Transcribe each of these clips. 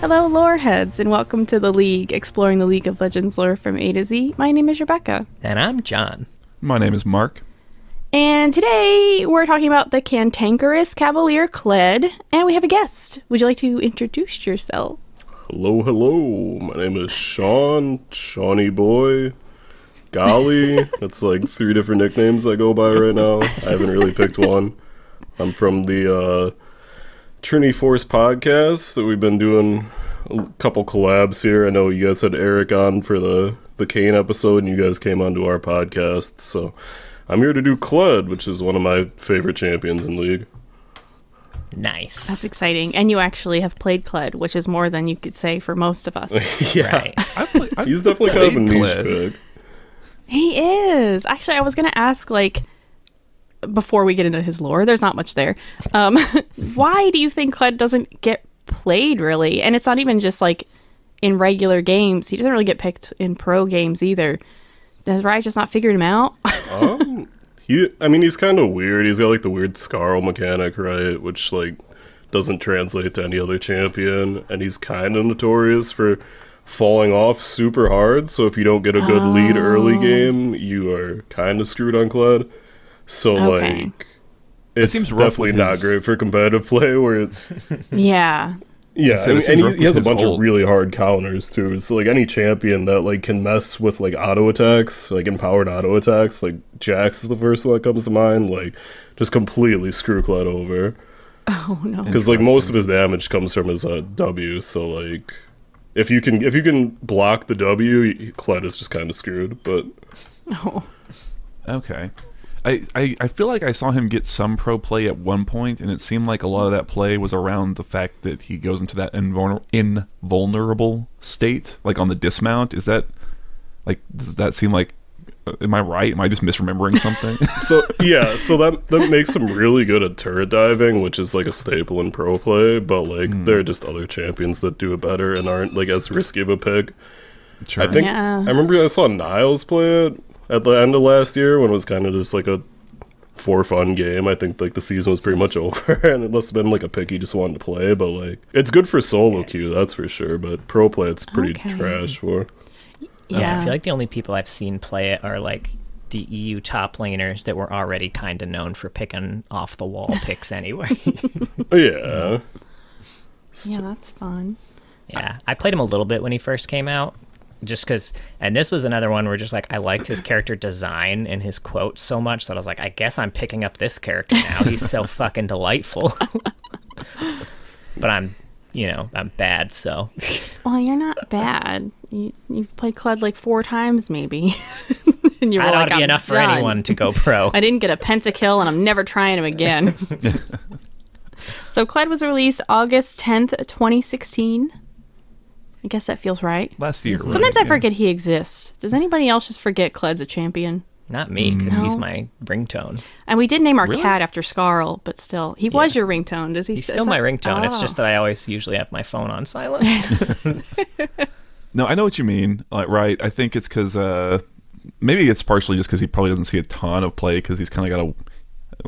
Hello, lore heads, and welcome to the League, exploring the League of Legends lore from A to Z. My name is Rebecca, And I'm John. My name is Mark. and today we're talking about the cantankerous Cavalier Kled, and we have a guest. Would you like to introduce yourself? Hello, hello. My name is Sean, Shawnee Boy, Golly. That's like three different nicknames I go by right now. I haven't really picked one. I'm from the uh, Trinity Force podcast that we've been doing a couple collabs here. I know you guys had Eric on for the the Kayn episode, and you guys came onto our podcast. So I'm here to do Kled, which is one of my favorite champions in League. Nice. That's exciting. And you actually have played Kled, which is more than you could say for most of us. yeah, Right. I play, I he's definitely kind of a played niche pick. he is. Actually, I was going to ask, like, before we get into his lore, there's not much there. Um, why do you think Kled doesn't get played, really? And it's not even just, like, in regular games. He doesn't really get picked in pro games either. Has Riot just not figured him out? Um, he, I mean, he's kind of weird. He's got like the weird Skaarl mechanic, right? Which like doesn't translate to any other champion, and he's kind of notorious for falling off super hard. So if you don't get a good lead early Oh. game, you are kind of screwed on Kled. So Okay. like, it's seems definitely with not his- great for competitive play. Where it, yeah. yeah, said I it mean, seems and he, he has a bunch ult. of really hard counters too. So like any champion that like can mess with like auto attacks, like empowered auto attacks, like Jax is the first one that comes to mind. Like just completely screw Kled over Oh, no. because like most of his damage comes from his uh, W. So like if you can if you can block the W, Kled is just kind of screwed. But Oh. Okay. I, I, I feel like I saw him get some pro play at one point, and it seemed like a lot of that play was around the fact that he goes into that invulner- invulnerable state, like on the dismount. Is that like does that seem like? uh, Am I right? Am I just misremembering something? so yeah, so that that makes him really good at turret diving, which is like a staple in pro play. But like there are just other champions that do it better and aren't like as risky of a pick. sure. I think Yeah. I remember I saw Niles play it at the end of last year when it was kind of just like a for fun game. I think like the season was pretty much over, and it must have been like a pick he just wanted to play. But like it's good for solo queue, that's for sure. But pro play, it's pretty Okay. trash for. Yeah. I feel like the only people I've seen play it are like the EU top laners that were already kind of known for picking off the wall picks anyway. Yeah, yeah, that's fun. yeah. I played him a little bit when he first came out. Just because, and this was another one where just like I liked his character design and his quotes so much that I was like, I guess I'm picking up this character now. He's so fucking delightful. but I'm, you know, I'm bad, so Well, you're not bad. You, you've played Kled like four times, maybe. and you're that like, ought to be "I'm enough for anyone to go pro. I didn't get a pentakill, and I'm never trying him again. so Kled was released August 10th, 2016. I guess that feels right. Last year. right? Sometimes I Yeah. forget he exists. Does anybody else just forget Kled's a champion? Not me, because he's No. my ringtone. And we did name our Really? cat after Skaarl, but still, he was your ringtone. Does he? He's still that- my ringtone. It's Oh. just that I always usually have my phone on silent. No, I know what you mean. Like, right? I think it's because uh, maybe it's partially just because he probably doesn't see a ton of play because he's kind of got a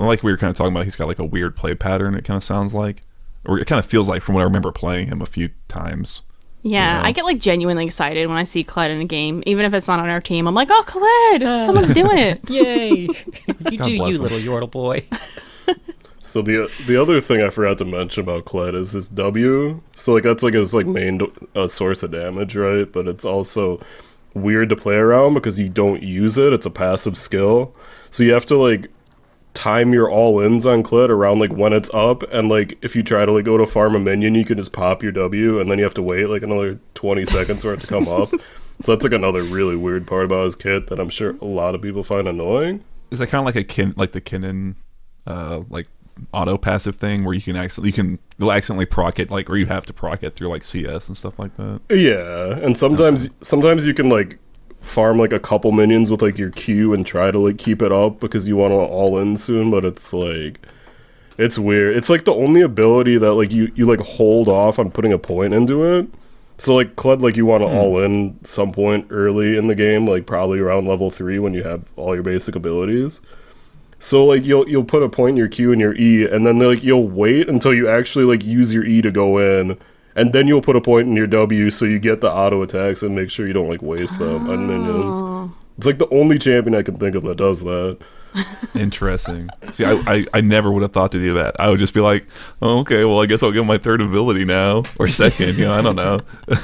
like we were kind of talking about. He's got like a weird play pattern. It kind of sounds like, or it kind of feels like from what I remember playing him a few times. Yeah, Yeah. I get like genuinely excited when I see Kled in a game, even if it's not on our team. I'm like, oh, Kled, someone's doing it. Yay! you God do you, him. little yordle boy. So the the other thing I forgot to mention about Kled is his W. So like that's like his like main uh, source of damage, right? But it's also weird to play around because you don't use it. It's a passive skill, so you have to like time your all ins on Kled around like when it's up, and like if you try to like go to farm a minion, you can just pop your W, and then you have to wait like another twenty seconds for it to come up. So that's like another really weird part about his kit that I'm sure a lot of people find annoying. Is that kind of like a kin like the Kennen, uh, like auto passive thing where you can accidentally you can you'll accidentally proc it like or you have to proc it through like CS and stuff like that. Yeah, and sometimes sometimes you can like farm like a couple minions with like your Q and try to like keep it up because you want to all in soon, but it's like it's weird. It's like the only ability that like you you like hold off on putting a point into it. So like Kled, like you want to hmm. all in some point early in the game, like probably around level three when you have all your basic abilities. So like you'll you'll put a point in your Q and your E, and then like you'll wait until you actually like use your E to go in, and then you'll put a point in your W so you get the auto attacks and make sure you don't like waste them oh. on minions. It's like the only champion I can think of that does that. Interesting. See, I, I, I never would have thought to do that. I would just be like, oh, okay, well, I guess I'll get my third ability now, or second. You know, I don't know.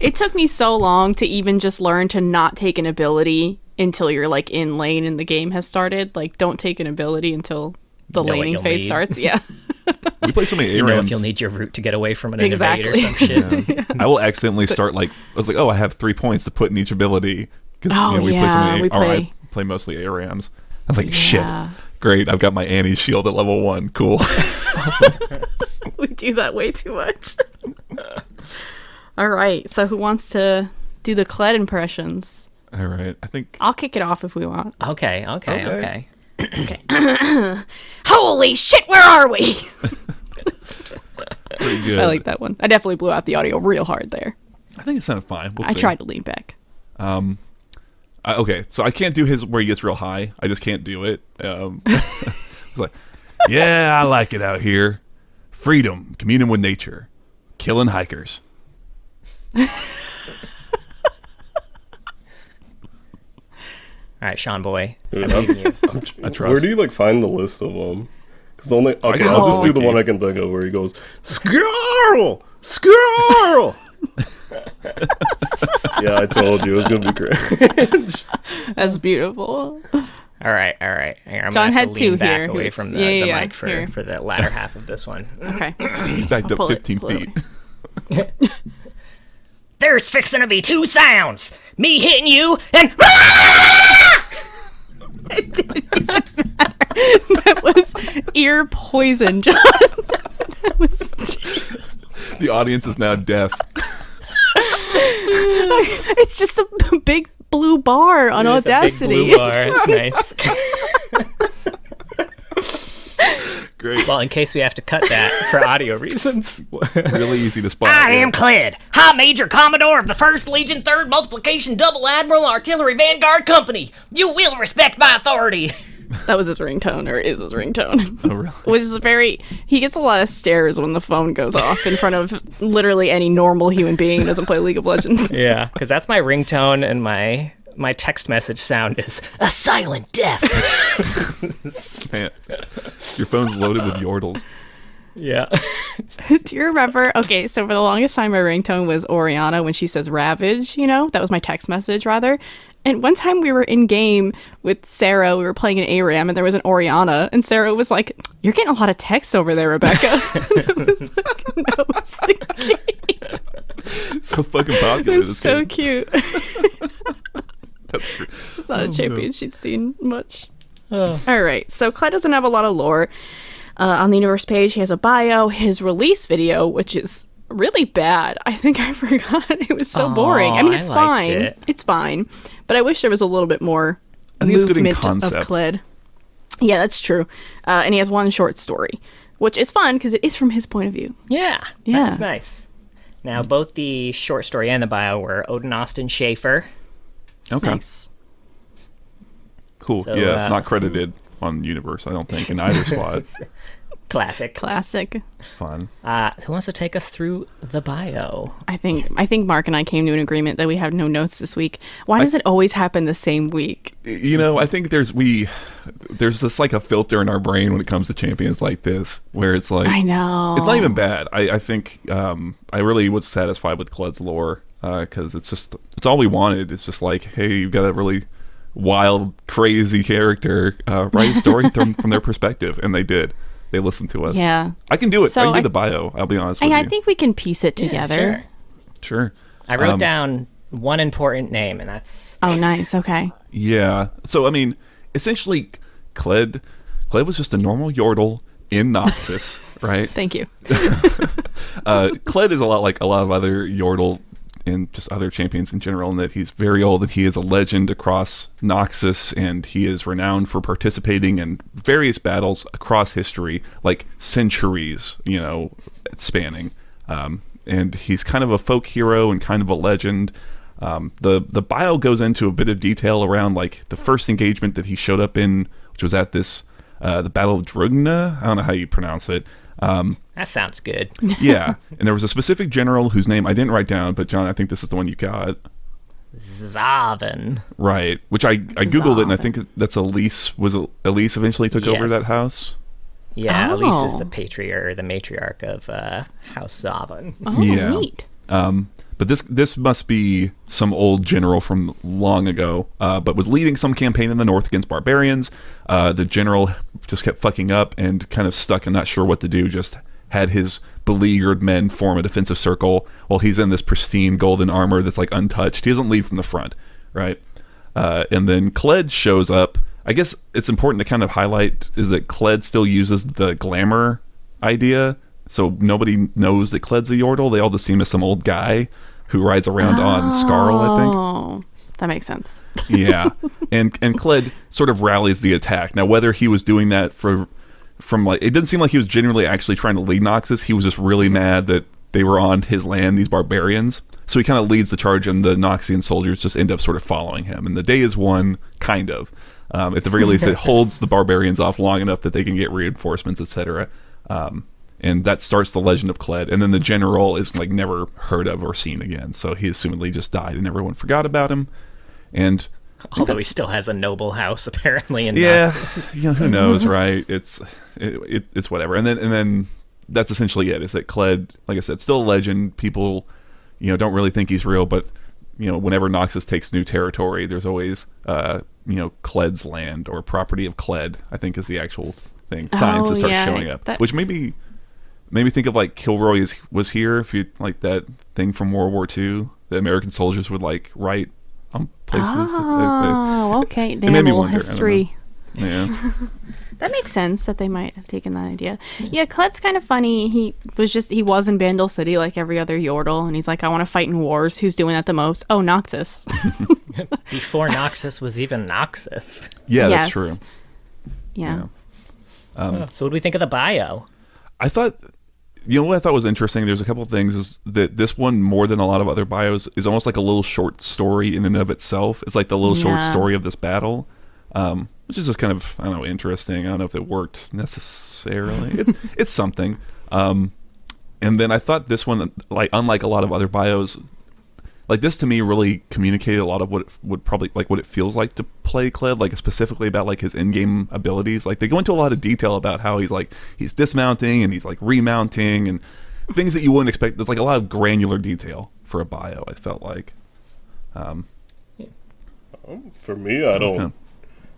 It took me so long to even just learn to not take an ability until you're like in lane and the game has started. Like, don't take an ability until the Know laning phase need. starts. Yeah. We play so many You know if ARAMs. you'll need your route to get away from an Exactly. invader or some shit. I will accidentally start like I was like, oh, I have three points to put in each ability because Oh, you know, we play so yeah, many. we or I play- play mostly ARAMs. I was like, shit, great. I've got my Annie's shield at level one. Cool. awesome. we do that way too much. All right. So, who wants to do the Kled impressions? All right, I think I'll kick it off if we want. Okay, okay, Okay. okay. Holy shit, where are we? pretty good. I like that one. I definitely blew out the audio real hard there. I think it sounded fine. We'll I see. tried to lean back. Um, I, okay, so I can't do his where he gets real high. I just can't do it. Um, like, yeah, I like it out here. Freedom, communing with nature, killing hikers. All right, Sean boy. I Dude, believe in you. I trust. Where do you like find the list of them? Because the only okay, I'll just do the one I can think of where he goes squirrel, squirrel. yeah, I told you it was gonna be cringe. That's beautiful. All right, all right. Here, I'm John gonna have had to lean two back here. away Here's- from the, yeah, yeah, the yeah. mic for, Here. for the latter half of this one. Okay. He's backed up pull it, 15 it feet. There's fixing to be two sounds: me hitting you and that was ear poison, John. that was The audience is now deaf. it's just a big blue bar on With a big Audacity. blue bar. It's nice. Great. well, in case we have to cut that for audio reasons. really easy to spot. I yeah. am Kled, High Major Commodore of the 1st Legion 3rd Multiplication Double Admiral Artillery Vanguard Company. You will respect my authority. That was his ringtone, or is his ringtone. Oh, really? Which is very. He gets a lot of stares when the phone goes off in front of literally any normal human being who doesn't play League of Legends. Yeah, because that's my ringtone and my my text message sound is a silent death. Man, your phone's loaded with yordles. yeah. Do you remember? Okay, so for the longest time, my ringtone was Orianna when she says Ravage, you know? That was my text message, rather. And one time we were in game with Sarah, we were playing an ARAM, and there was an Orianna, and Sarah was like, You're getting a lot of text over there, Rebecca. and I was like, No, it's the game. So fucking popular. It was so game. cute. That's great. She's not a champion she'd seen much. Oh. All right, so Clyde doesn't have a lot of lore. Uh, on the universe page, he has a bio, his release video, which is really bad. I think I forgot. It was so Aw, boring. I mean, it's liked fine. it. It's fine, but I wish there was a little bit more I think it's good in movement of concept. Kled. Yeah, that's true. Uh, and he has one short story, which is fun because it is from his point of view. Yeah. Yeah. That's nice. Now, both the short story and the bio were Odin Austin Shafer. Okay. Nice. Cool. So, yeah, uh, not credited on Universe, I don't think, in either spot. Classic. Classic. Fun. Uh, who wants to take us through the bio? I think I think Mark and I came to an agreement that we have no notes this week. Why does it always happen the same week? You know, I think there's we there's this like a filter in our brain when it comes to champions like this, where it's like I know. it's not even bad. I, I think um, I really was satisfied with Kled's lore because it's just it's all we wanted. It's just like, hey, you've got a really wild, crazy character. Uh, write a story from from their perspective, and they did. They listened to us. Yeah. I can do it. So I can do I- the bio. I'll be honest I, with I think we can piece it together. Sure. sure. I wrote Um, down one important name, and that's Oh, nice. Okay. Yeah. So I mean, essentially, Kled, Kled was just a normal Yordle in Noxus, right? Thank you. Uh, Kled is a lot like a lot of other Yordle and just other champions in general, in that he's very old and he is a legend across Noxus, and he is renowned for participating in various battles across history, like centuries, you know, spanning. Um, and he's kind of a folk hero and kind of a legend. Um, the the bio goes into a bit of detail around like the first engagement that he showed up in, which was at this uh, the Battle of Drugna. I don't know how you pronounce it. That sounds good. Yeah, and there was a specific general whose name I didn't write down, but John, I think this is the one you got. Zaavan. Right, which I I googled it and I think that's Elise was Elise eventually took over that house. Yeah, Elise is Oh. the patriarch the matriarch of uh, House Zaavan. Oh, Yeah. neat. Um, but this this must be some old general from long ago, uh, but was leading some campaign in the north against barbarians. Uh, the general just kept fucking up and kind of stuck and not sure what to do. Just had his beleaguered men form a defensive circle while he's in this pristine golden armor that's like untouched. He doesn't lead from the front, right? Uh, and then Kled shows up. I guess it's important to kind of highlight is that Kled still uses the glamour idea, so nobody knows that Kled's a Yordle. They all just see him as some old guy who rides around on Skaarl, I think. Oh, that makes sense. Yeah, and and Kled sort of rallies the attack. Now, whether he was doing that for from like it didn't seem like he was genuinely actually trying to lead Noxus. He was just really mad that they were on his land, these barbarians. So he kind of leads the charge, and the Noxian soldiers just end up sort of following him. And the day is won, kind of. Um, at the very least, it holds the barbarians off long enough that they can get reinforcements, etc. Um, and that starts the legend of Kled. And then the general is like never heard of or seen again. So he assumedly just died, and everyone forgot about him. And Although he still has a noble house, apparently. And yeah, you know, who knows, right? It's it, it, it's whatever. And then and then that's essentially it. Is that Kled? Like I said, still a legend. People, you know, don't really think he's real, but you know, whenever Noxus takes new territory, there's always uh, you know, Kled's land or property of Kled. I think is the actual thing. Signs Oh, that start yeah, showing up, that- which maybe maybe think of like Kilroy is, was here. If you like that thing from World War II, the American soldiers would like write on places. that they- they- Oh, okay. made me wonder, history. yeah. That makes sense that they might have taken that idea. Yeah, Kled's kind of funny. He was just he was in Bandle City like every other Yordle, and he's like, I want to fight in wars. Who's doing that the most? Oh, Noxus. before Noxus was even Noxus. Yeah, Yes. that's true. yeah. Um, so what do we think of the bio? I thought, you know what I thought was interesting? There's a couple of things is that this one, more than a lot of other bios, is almost like a little short story in and of itself. It's like the little short story of this battle, um, which is just kind of, I don't know, interesting. I don't know if it worked necessarily. It's, it's something. Um, and then I thought this one, like, unlike a lot of other bios, like this to me really communicated a lot of what it would probably like what it feels like to play Kled, like specifically about like his in-game abilities. Like they go into a lot of detail about how he's like he's dismounting and he's like remounting and things that you wouldn't expect. There's like a lot of granular detail for a bio. I felt like. Um, For me, I don't. kinda-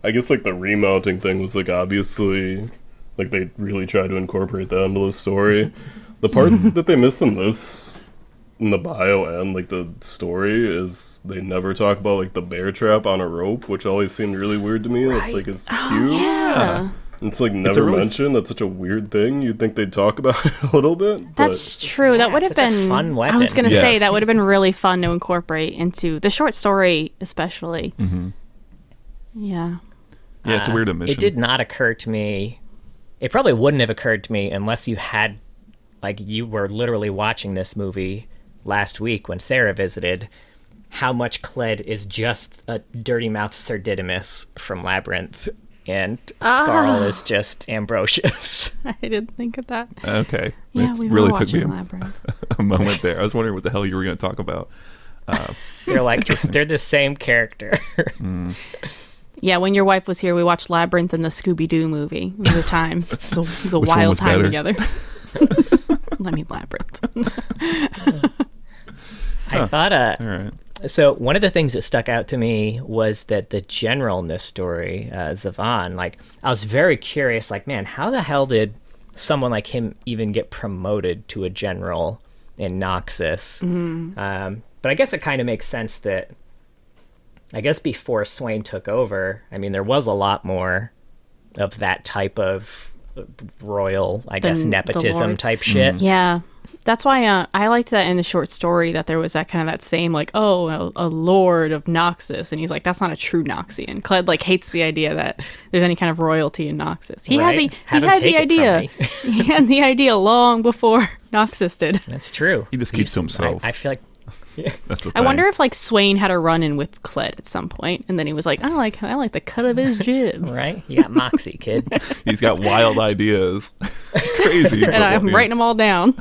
I guess like the remounting thing was like obviously like they really tried to incorporate that into the story. The part that they missed in this in the bio and like the story is they never talk about like the bear trap on a rope, which always seemed really weird to me. It's like it's cute. Yeah. It's like never really- mentioned. That's such a weird thing. You'd think they'd talk about it a little bit. That's true. that Yeah, would have such a been fun I was gonna say that would have been really fun to incorporate into the short story, especially. mhm. Yeah. Yeah, it's a Uh, weird omission. It did not occur to me. It probably wouldn't have occurred to me unless you had, like, you were literally watching this movie last week when Sarah visited. How much Kled is just a dirty mouth Sir Didymus from Labyrinth, and Skaarl is just Ambrosius. I didn't think of that. Okay. Yeah, it we really took me a, a moment there. I was wondering what the hell you were going to talk about. Uh, they're like they're the same character. Yeah, when your wife was here, we watched Labyrinth and the Scooby Doo movie. It was a time. It was a, it was a wild was time better? together. Let me Labyrinth. I thought uh, all right. So one of the things that stuck out to me was that the general in this story, uh, Zaavan, like I was very curious, like, man, how the hell did someone like him even get promoted to a general in Noxus? Um, but I guess it kind of makes sense that, I guess before Swain took over, I mean, there was a lot more of that type of royal, I guess, the nepotism lords. type shit. Yeah, that's why uh, I liked that in the short story that there was that kind of that same like, oh, a, a lord of Noxus, and he's like, that's not a true Noxian. Kled like hates the idea that there's any kind of royalty in Noxus. He Right. had the Have he had the take it from idea. he had the idea long before Noxus did. That's true. He just keeps to himself. I, I feel like That's the I thing. wonder if like Swain had a run in with Kled at some point, and then he was like, I like I like the cut of his jib. Right? You got moxie, kid. he's got wild ideas. Crazy. and I'm writing them all down.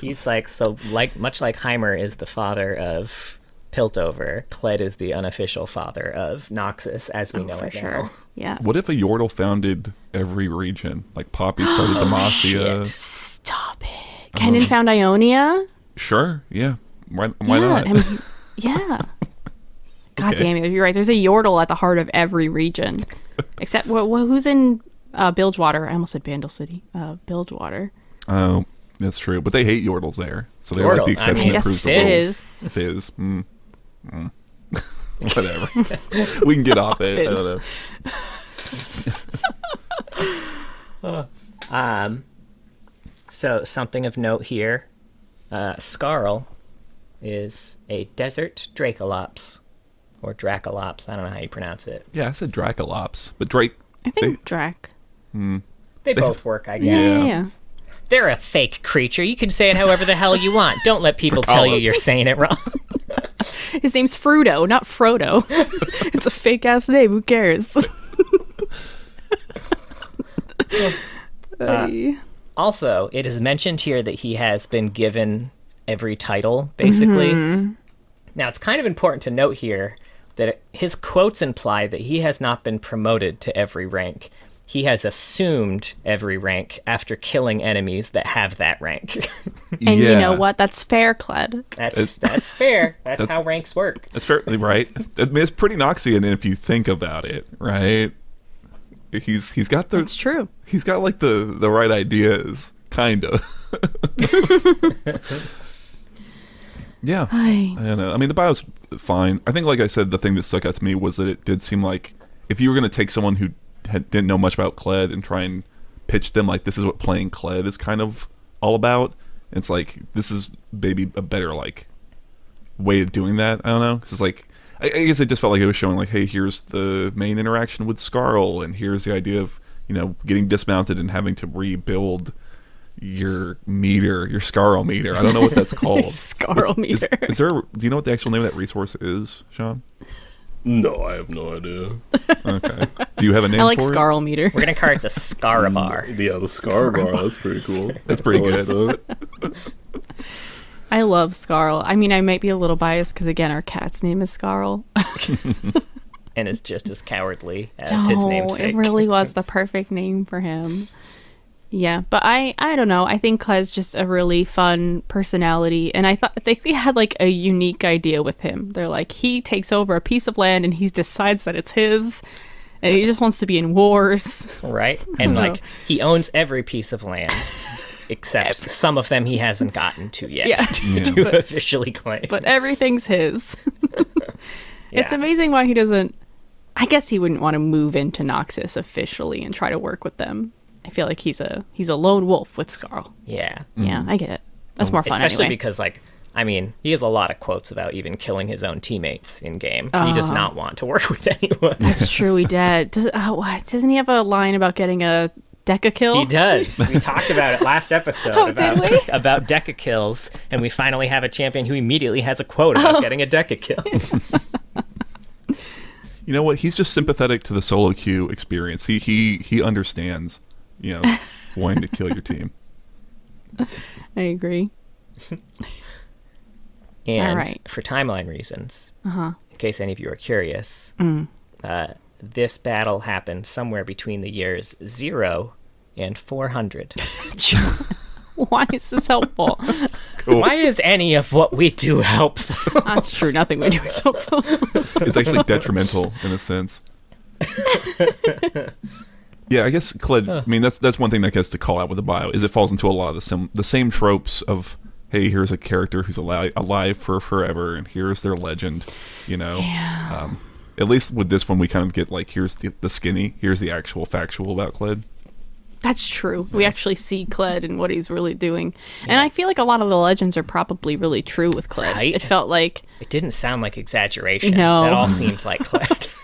He's like so like much like Heimer is the father of Piltover. Kled is the unofficial father of Noxus, as we oh, know Oh, for it sure. now. Yeah. What if a Yordle founded every region? Like Poppy started Oh, Demacia. Stop it. Kennen found Ionia. Sure, yeah. Why, why yeah, not? and- yeah. God Okay. damn it! You're right. There's a Yordle at the heart of every region, except wh- wh- who's in uh, Bilgewater. I almost said Bandle City. Uh, Bilgewater. Oh, that's true. But they hate Yordles there. So they're like the Yordle, I exception mean, that I guess proves the rule. Fizz. Fizz. Mm. Mm. Whatever. we can get off it. I don't know. Um, so something of note here, uh, Scarl is a desert Dracolops, or Dracolops. I don't know how you pronounce it. Yeah, I said Dracolops. But Drake. I think Drac. Hmm. They both work, I guess. Yeah. Yeah. yeah, yeah. They're a fake creature. You can say it however the hell you want. Don't let people tell you you're saying it wrong. His name's Frodo, not Frodo. it's a fake ass name. Who cares? Ay. Uh, also, it is mentioned here that he has been given every title, basically. Mm-hmm. Now, it's kind of important to note here that his quotes imply that he has not been promoted to every rank. He has assumed every rank after killing enemies that have that rank. and you know what? That's fair, Kled. that's It's- that's fair. That's how ranks work. That's fair, right? I mean, it's pretty Noxian if you think about it, right? He's he's got the It's true. he's got like the the right ideas, kind of. yeah, Ay. I don't know. I mean, the bio's fine. I think, like I said, the thing that stuck out to me was that it did seem like if you were going to take someone who had, didn't know much about Kled and try and pitch them like this is what playing Kled is kind of all about, it's like this is maybe a better like way of doing that. I don't know. 'Cause it's like I, I guess it just felt like it was showing like, hey, here's the main interaction with Skaarl, and here's the idea of you know getting dismounted and having to rebuild your meter, your Skaarl meter. I don't know what that's called. Skaarl Is- is- meter. Is, there? Do you know what the actual name of that resource is, Sean? No, I have no idea. Okay. Do you have a name I like for it? Skaarl meter. We're gonna call it the Scarabar. Mm, yeah, the scar bar. That's pretty cool. That's pretty I like good. that. I love Skaarl. I mean, I might be a little biased because again, our cat's name is Skaarl. and is just as cowardly as his No, namesake. it really was the perfect name for him. Yeah, but I I don't know. I think Kled's just a really fun personality, and I thought they they had like a unique idea with him. They're like he takes over a piece of land and he decides that it's his, and he just wants to be in wars. right? And know. like he owns every piece of land except some of them he hasn't gotten to yet Yeah. to, Yeah. to officially claim. But everything's his. It's amazing why he doesn't. I guess he wouldn't want to move into Noxus officially and try to work with them. I feel like he's a he's a lone wolf with Skaarl. Yeah. Yeah, I get it. That's more fun Especially anyway. because like I mean, he has a lot of quotes about even killing his own teammates in game. He does Oh. not want to work with anyone. That's true. He did. Does, uh, what, doesn't he have a line about getting a deca kill? He does. We talked about it last episode Oh, did about, we? about deca kills, and we finally have a champion who immediately has a quote about Oh. getting a deca kill. You know what? He's just sympathetic to the solo queue experience. He he he understands, you know, wanting to kill your team. I agree. And right. for timeline reasons, Uh-huh. in case any of you are curious, Mm. uh, this battle happened somewhere between the years zero and 400. Why is this helpful? Why is any of what we do helpful? That's true. Nothing we do is helpful. It's actually detrimental in a sense. Yeah, I guess Kled. I mean, that's that's one thing that gets to call out with the bio is it falls into a lot of the sim, the same tropes of hey, here's a character who's alive, alive for forever, and here's their legend. You know, um, at least with this one, we kind of get like here's the, the skinny, here's the actual factual about Kled. That's true. We actually see Kled and what he's really doing. And I feel like a lot of the legends are probably really true with Kled. Right? It felt like It didn't sound like exaggeration. No. It all seemed like Kled.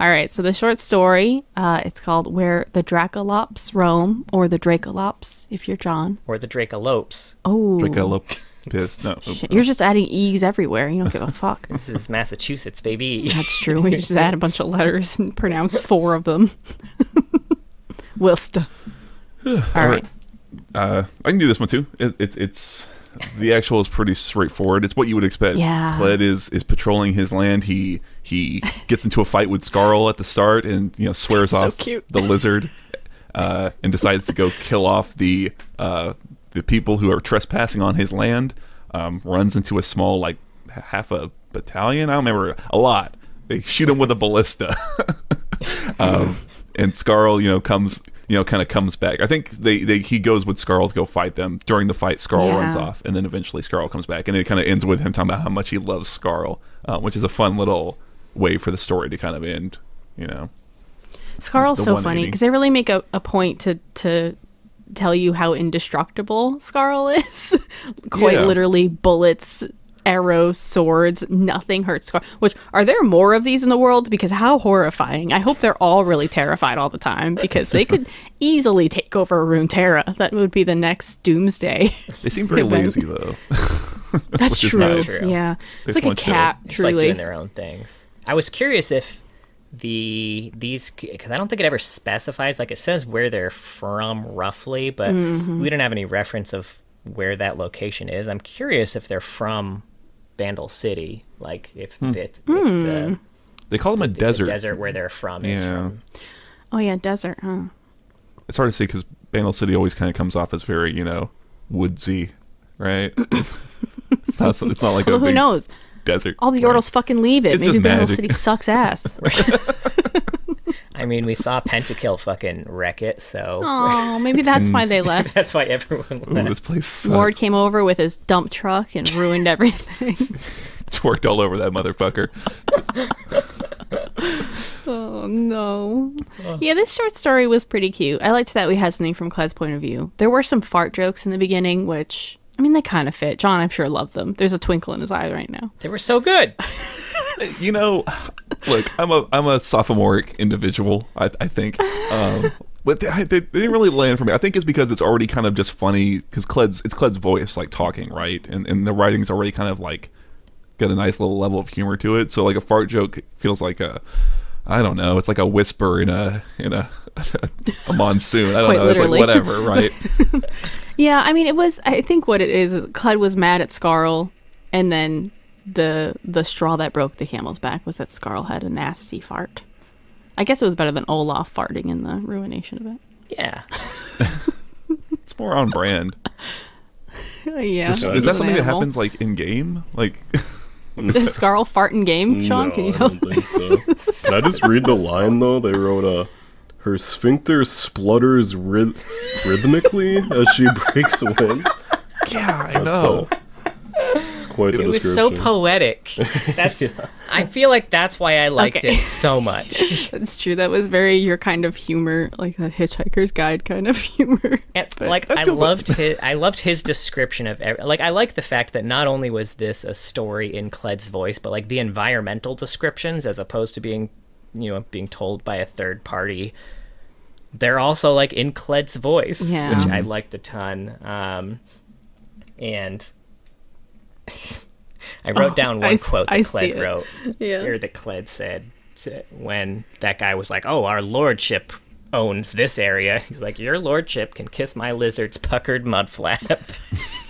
All right, so the short story, uh, it's called Where the Dracolops Roam, or the Dracolops, if you're John. or the Dracolopes. Oh. Dracolope. pissed. No, Shit, you're just adding e's everywhere. You don't give a fuck. This is Massachusetts, baby. That's true. We just add a bunch of letters and pronounce four of them. Wilsta. All right. uh, I can do this one too. It, it's it's the actual is pretty straightforward. It's what you would expect. Yeah. Kled is is patrolling his land. He he gets into a fight with Skaarl at the start, and you know swears So off cute. the lizard, uh, and decides to go kill off the uh, the people who are trespassing on his land. Um, runs into a small like half a battalion. I don't remember a lot. They shoot him with a ballista. um, and Skaarl, you know, comes, you know, kind of comes back. I think they, they he goes with Skaarl to go fight them. During the fight, Skaarl Yeah. runs off, and then eventually Skaarl comes back, and it kind of ends with him talking about how much he loves Skaarl, uh, which is a fun little way for the story to kind of end. You know, Skaarl's so funny because they really make a, a point to to tell you how indestructible Skaarl is. Quite Yeah. literally, bullets, arrows, swords, nothing hurts Skaarl. Which are there more of these in the world? Because how horrifying! I hope they're all really terrified all the time because they could easily take over Runeterra. That would be the next doomsday. they seem pretty lazy though. That's true. nice. True. Yeah, This it's like a one chill. cat. just like Truly, doing their own things. I was curious if the these because I don't think it ever specifies. Like it says where they're from roughly, but Mm-hmm. we don't have any reference of where that location is. I'm curious if they're from Bandle City, like if, Hmm. the, if Hmm. the, They call them a the desert. desert where they're from is Yeah. from. oh yeah, desert. Huh? It's hard to say because Bandle City always kind of comes off as very you know woodsy, right? it's not. It's not like a Well, who big knows? Desert. All the right? Yordles fucking leave it. It's Maybe just Battle magic. City sucks ass. I mean, we saw Pentakill fucking wreck it, so Oh, maybe that's why they left. that's why everyone Ooh, left. this place sucks. Lord came over with his dump truck and ruined everything. It's worked all over that motherfucker. oh no. Yeah, this short story was pretty cute. I liked that we had something from Kled's point of view. There were some fart jokes in the beginning, which I mean they kind of fit. John, I'm sure loved them. There's a twinkle in his eye right now. They were so good. you know, look, I'm a I'm a sophomoric individual. I, I think, um, but they, they, they didn't really land for me. I think it's because it's already kind of just funny because Kled's it's Kled's voice like talking right, and and the writing's already kind of like got a nice little level of humor to it. So like a fart joke feels like a I don't know. It's like a whisper in a in a a monsoon. I don't know. literally. It's like whatever, right? Yeah, I mean it was I think what it is is Kled was mad at Skaarl and then the the straw that broke the camel's back was that Skaarl had a nasty fart. I guess it was better than Olaf farting in the ruination of it. Yeah. It's more on brand. yeah. Is, is that something that happens like in game? Like Does Skaarl fart in game, Sean? no, Can you I tell? don't think so. Can I just read the line though? They wrote uh, her sphincter splutters ryth- rhythmically as she breaks wind. yeah, I That's know. it's quite the It was so poetic. That's. I feel like that's why I liked Okay. it so much. That's true. That was very your kind of humor, like the Hitchhiker's Guide kind of humor. And, like I feels like- loved his, I loved his description of ev- like I like the fact that not only was this a story in Kled's voice, but like the environmental descriptions, as opposed to being, you know, being told by a third party, they're also like in Kled's voice, Yeah. which I liked a ton. Um, and I wrote Oh, down one s- quote I that Kled wrote, Yeah. or that Kled said to, when that guy was like, "Oh, our lordship." Owns this area. He's like, Your lordship can kiss my lizard's puckered mud flap.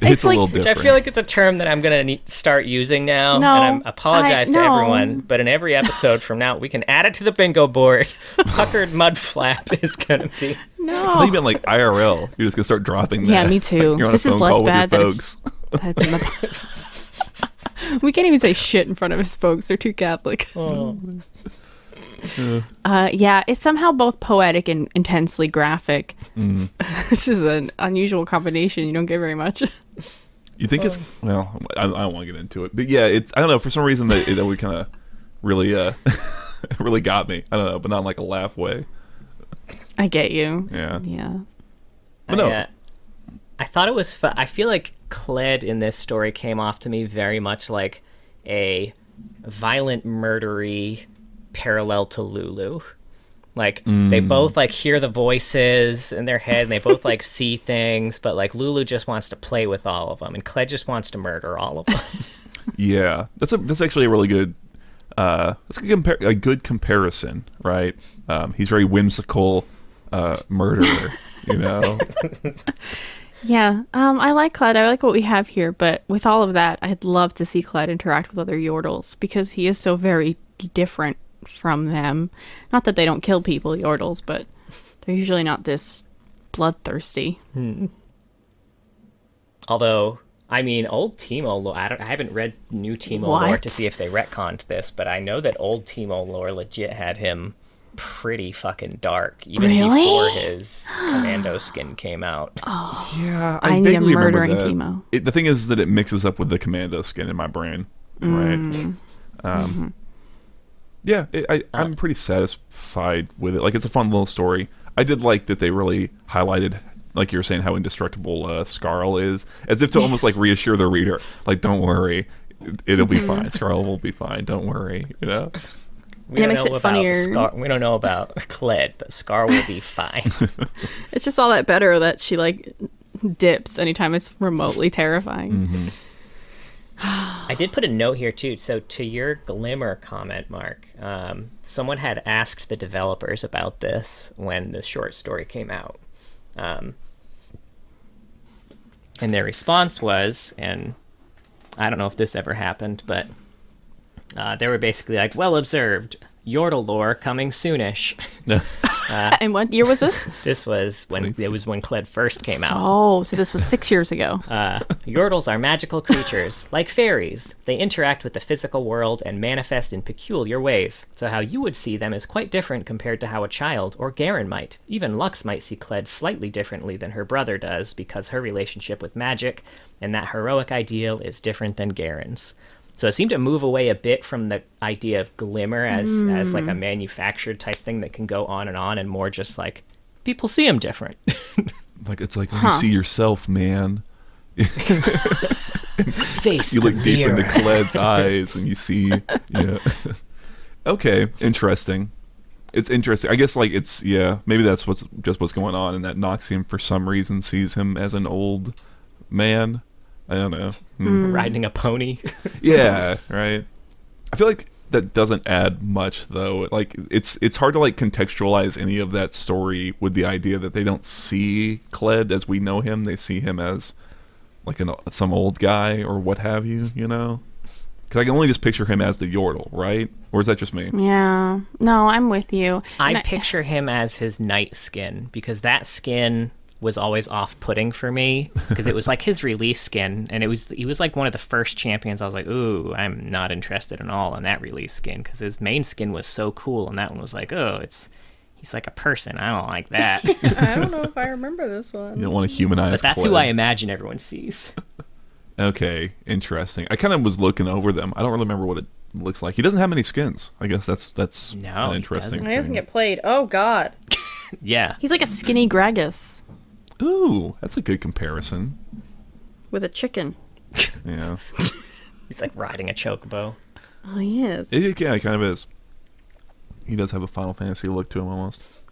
It hits a like- little Which Which. I feel like it's a term that I'm gonna start using now. No, and I apologize I- to no. everyone, but in every episode from now, we can add it to the bingo board. Puckered mud flap is gonna be. I thought No. you meant like IRL. You're just gonna start dropping that. Yeah, me too. You're on This a is less call with bad your that it's- folks. That's in the. we can't even say shit in front of his folks. They're too Catholic. Oh. Uh, yeah, it's somehow both poetic and intensely graphic. Mm. this is an unusual combination. You don't get very much. You think it's well? I, I don't want to get into it, but yeah, it's I don't know. For some reason, that that would kind of really uh really got me. I don't know, but not in like a laugh way. I get you. Yeah. Yeah. But no. I, uh, I thought it was. Fu- I feel like Kled in this story came off to me very much like a violent, murdery parallel to Lulu. Like they both like hear the voices in their head and they both like see things, but like Lulu just wants to play with all of them and Kled just wants to murder all of them. Yeah, that's a that's actually a really good. Uh, that's a, compar- a good comparison, right? Um, he's very whimsical, uh, murderer. you know, Yeah, um, I like Clyde. I like what we have here, but with all of that, I'd love to see Clyde interact with other Yordles because he is so very different from them. Not that they don't kill people, Yordles, but they're usually not this bloodthirsty. Although, I mean, old Teemo lore, I, don't, I haven't read new Teemo lore to see if they retconned this, but I know that old Teemo lore legit had him pretty fucking dark, even Really? before his commando skin came out. Oh, yeah, I need a vaguely remember murdering that. Teemo. It, the thing is that it mixes up with the commando skin in my brain, right? Mm. Um, Mm-hmm. Yeah, it, I, I'm pretty satisfied with it. Like, it's a fun little story. I did like that they really highlighted, like you were saying, how indestructible uh, Skaarl is, as if to almost like reassure the reader, like, don't worry, it- it'll be Mm-hmm. fine. Skaarl will be fine. Don't worry. You know. We And it makes it about funnier. Scar. We don't know about Kled, but Scar will be fine. It's just all that better that she like dips anytime it's remotely terrifying. I did put a note here too. So to your glimmer comment, Mark, um, someone had asked the developers about this when the short story came out, um, and their response was, and I don't know if this ever happened, but uh, they were basically like, "Well observed, Yordle lore coming soonish." And what year was this? this was when it was when Kled first came out. oh, so this was six years ago. Uh, Yordles are magical creatures, like fairies. They interact with the physical world and manifest in peculiar ways, so how you would see them is quite different compared to how a child or Garen might. Even Lux might see Kled slightly differently than her brother does, because her relationship with magic and that heroic ideal is different than Garen's. So it seemed to move away a bit from the idea of glimmer as, as like a hmm. manufactured type thing that can go on and on, and more just like people see him different. Like it's like you see yourself, man. Face You look deep into mirror. Kled's eyes and you see. Yeah. okay, interesting. It's interesting. I guess like it's yeah. Maybe that's what's just what's going on, and that Noxium for some reason sees him as an old man. I don't know. Hmm. riding a pony. Yeah, right. I feel like that doesn't add much though. Like it's it's hard to like contextualize any of that story with the idea that they don't see Kled as we know him. They see him as like an some old guy or what have you, you know? Cuz I can only just picture him as the Yordle, right? Or is that just me? Yeah. No, I'm with you. I And picture him as his night skin because that skin was always off-putting for me because it was like his release skin and it was he was like one of the first champions I was like ooh I'm not interested at all in that release skin because his main skin was so cool and that one was like oh it's he's like a person I don't like that I don't know if I remember this one. You don't want to humanize but that's Kled. who I imagine everyone sees Okay, interesting. I kind of was looking over them. I don't really remember what it looks like. He doesn't have many skins. I guess that's that's No, an he interesting. doesn't. He doesn't get played. Oh God. yeah He's like a skinny Gragas Ooh, that's a good comparison. with a chicken. Yeah. he's like riding a chocobo Oh, he is. It, yeah, it kind of is. He does have a Final Fantasy look to him almost.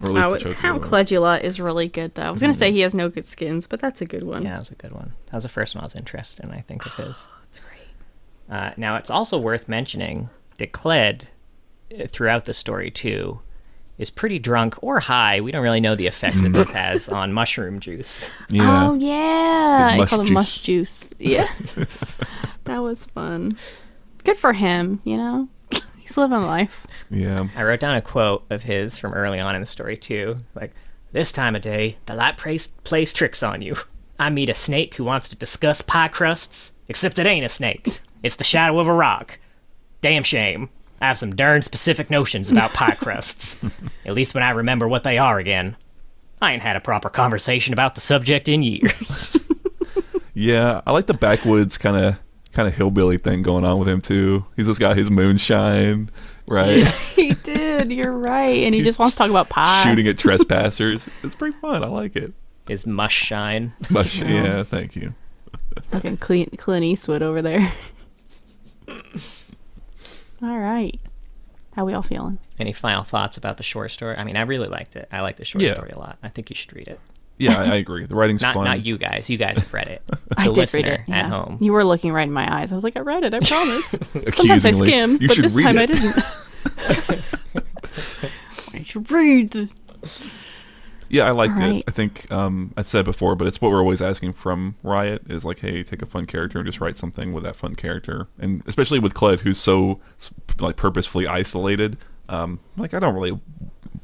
Or at least Oh, the Chocobo. Count Kledula is really good, though. I was going to say he has no good skins, but that's a good one. yeah that was a good one that was the first one I was interested in I think of his That's great. Uh, now, it's also worth mentioning that Kled, uh, throughout the story too, is pretty drunk or high. We don't really know the effect that this has on mushroom juice. Yeah. Oh, yeah. His I call him juice. mush juice. Yeah. that was fun. Good for him, you know? He's living life. Yeah. I wrote down a quote of his from early on in the story too, like, "This time of day, the light plays, plays tricks on you. I meet a snake who wants to discuss pie crusts, except it ain't a snake. It's the shadow of a rock. Damn shame. I have some darn specific notions about pie crusts. At least when I remember what they are again. I ain't had a proper conversation about the subject in years. Yeah. I like the backwoods kind of kind of hillbilly thing going on with him too. He's just got his moonshine, right? he did. You're right. And he just wants to talk about pie. Shooting at trespassers. It's pretty fun. I like it. His mush shine. Mush, yeah, thank you. Fucking Clint, Clint Eastwood over there. All right. How we all feeling? Any final thoughts about the short story? I mean, I really liked it. I like the short Yeah. story a lot. I think you should read it. Yeah, I, I agree. The writing's Not fun. not you guys. You guys have read it. The I did listener read it yeah. at home. You were looking right in my eyes. I was like, I read it. I promise. Sometimes I skim, You but this read time I didn't. I should read. Yeah, I liked Alright. it. I think um, I said before, but it's what we're always asking from Riot is like, hey, take a fun character and just write something with that fun character, and especially with Kled, who's so like purposefully isolated. Um, like I don't really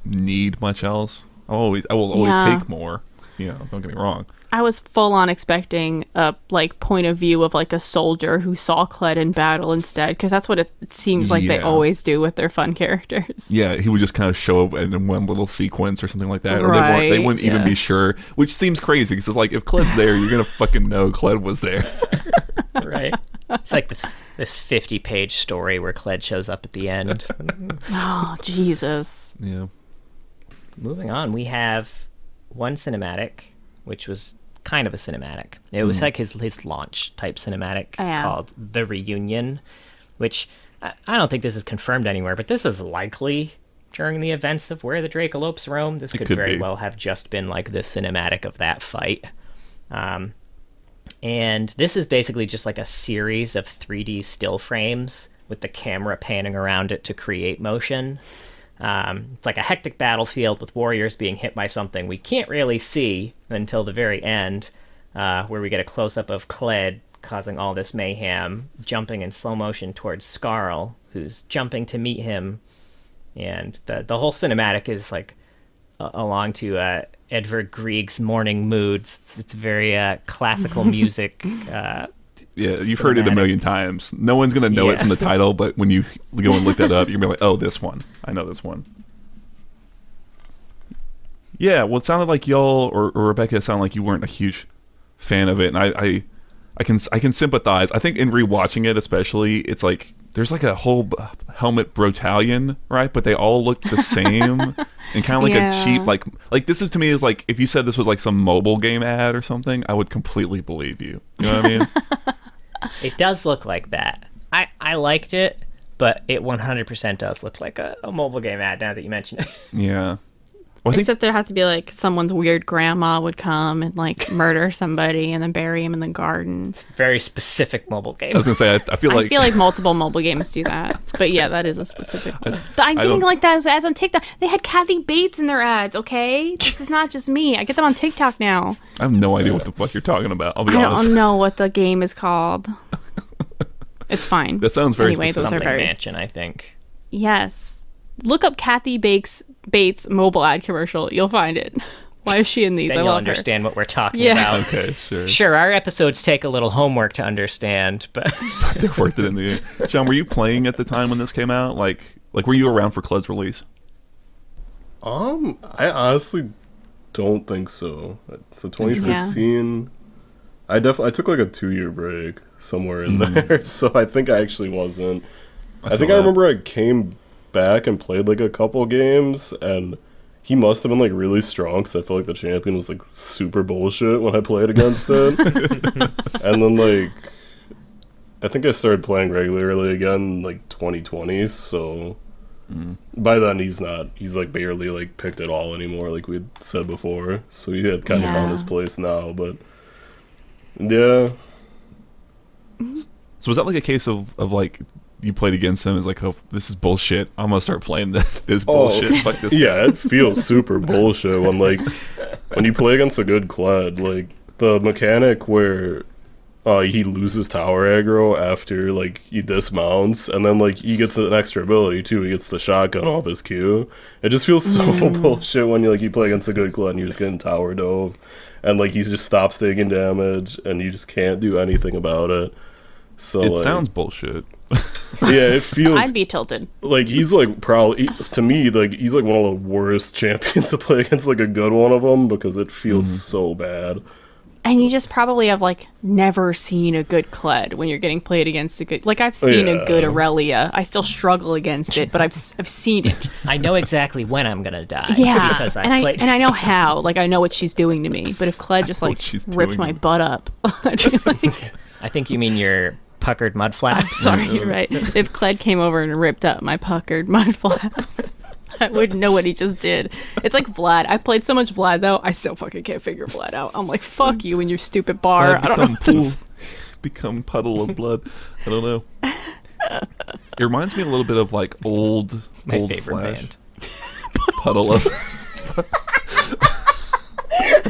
need much else. I'll always, I will always Yeah. take more. You know, don't get me wrong. I was full on expecting a like point of view of like a soldier who saw Kled in battle instead, because that's what it, it seems like they always do with their fun characters. Yeah, he would just kind of show up in one little sequence or something like that, or they, weren't, they wouldn't even be sure, which seems crazy because it's like if Kled's there, you're gonna fucking know Kled was there. right. It's like this this fifty page story where Kled shows up at the end. Oh Jesus! yeah. Moving on, we have one cinematic, which was kind of a cinematic. It was like his his launch type cinematic Yeah. called The Reunion, which I, I don't think this is confirmed anywhere, but this is likely during the events of where the Dracolopes roam. This could, could very be. well have just been like the cinematic of that fight. Um, and this is basically just like a series of 3D still frames with the camera panning around it to create motion. Um, it's like a hectic battlefield with warriors being hit by something we can't really see until the very end, uh, where we get a close up of Kled causing all this mayhem, jumping in slow motion towards Skaarl, who's jumping to meet him. And the, the whole cinematic is like a- along to uh, Edvard Grieg's Morning Moods. It's, it's very uh, classical music. Yeah, you've heard it a million times. No one's gonna know it from the title, but when you go and look that up, you're gonna be like, "Oh, this one. I know this one." Yeah, well, it sounded like y'all or, or Rebecca sounded like you weren't a huge fan of it, and I, I, I can I can sympathize. I think in rewatching it, especially, it's like there's like a whole b- helmet battalion, right? But they all look the same and kind of like Yeah. a cheap like like this is to me is like if you said this was like some mobile game ad or something, I would completely believe you. You know what I mean? it does look like that. I, I liked it, but it 100% does look like a, a mobile game ad now that you mention it. Yeah. Well, I think Except there had to be like someone's weird grandma would come and like murder somebody and then bury him in the garden. Very specific mobile game. I was gonna say I, I feel like I feel like multiple mobile games do that, but yeah, that is a specific. One. I'm I getting don't- like those ads on TikTok. They had Kathy Bates in their ads. Okay, this is not just me. I get them on TikTok now. I have no idea what the fuck you're talking about. I'll be I honest. don't know what the game is called. It's fine. That sounds very anyway. Those Something are very mansion, I think. yes. Look up Kathy Bates Bates mobile ad commercial. You'll find it. Why is she in these? Then I you'll love understand what we're talking Yeah. about. Okay, sure. Sure, our episodes take a little homework to understand, but they're worth it in the. end. John, were you playing at the time when this came out? Like, like were you around for Kled's release? Um, I honestly don't think so. So 2016, I definitely I took like a two year break somewhere in there, so I think I actually wasn't. I, feel think I remember I came back and played like a couple games, and he must have been like really strong because I felt like the champion was like super bullshit when I played against it, and then like. I think I started playing regularly again like 2020, so mm. by then he's not he's like barely like picked at all anymore like we had said before. So he had kind of found his place now but yeah. So was that like a case of, of like you played against him? It's like, oh, this is bullshit. I'm gonna start playing this, this Oh, bullshit. Fuck this. yeah it feels super bullshit when like when you play against a good Kled like the mechanic where uh, he loses tower aggro after like he dismounts, and then like he gets an extra ability too. He gets the shotgun off his Q. It just feels so bullshit when you like you play against a good Kled and you're just getting tower dove, and like he just stops taking damage, and you just can't do anything about it. So It like, sounds bullshit. yeah, it feels I'd be tilted. like he's like probably to me like he's like one of the worst champions to play against like a good one of them because it feels Mm-hmm. so bad. And you just probably have like never seen a good Kled when you're getting played against a good. Like I've seen a good Yeah. Aurelia. I still struggle against it, but I've s- I've seen it. I know exactly when I'm gonna die. Yeah, because I've and I played. and I know how. Like I know what she's doing to me. But if Kled just like she's ripped my butt up, I'd be like, I think you mean your puckered mud flaps. Sorry, you're right. If Kled came over and ripped up my puckered mud flap, I wouldn't know what he just did. It's like Vlad. I played so much Vlad though, I still fucking can't figure Vlad out. I'm like, fuck you and your stupid bar. I don't know. become what pool, this- become puddle of blood. I don't know. It reminds me a little bit of like old, My old favorite Flash. band. Puddle of.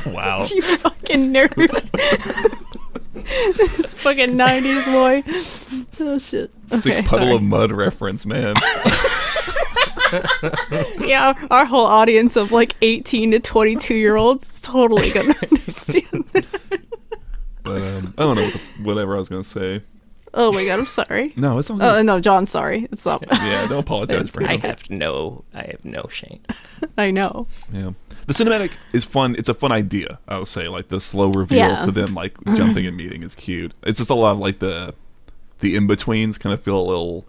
Wow. You fucking nerd. This is fucking 90s boy. Oh shit. Sick Okay, puddle sorry. of mud reference, man. Yeah, our, our whole audience of like 18 to 22 year olds is totally gonna understand that. But um, I don't know what the, whatever I was gonna say. Oh my god, I'm sorry. No, it's all Oh no, John, sorry. It's up. yeah, don't apologize for I him. have no, I have no shame. I know. Yeah, the cinematic is fun. It's a fun idea. I would say, like the slow reveal Yeah. to them like jumping and meeting is cute. It's just a lot of like the the in betweens kind of feel a little.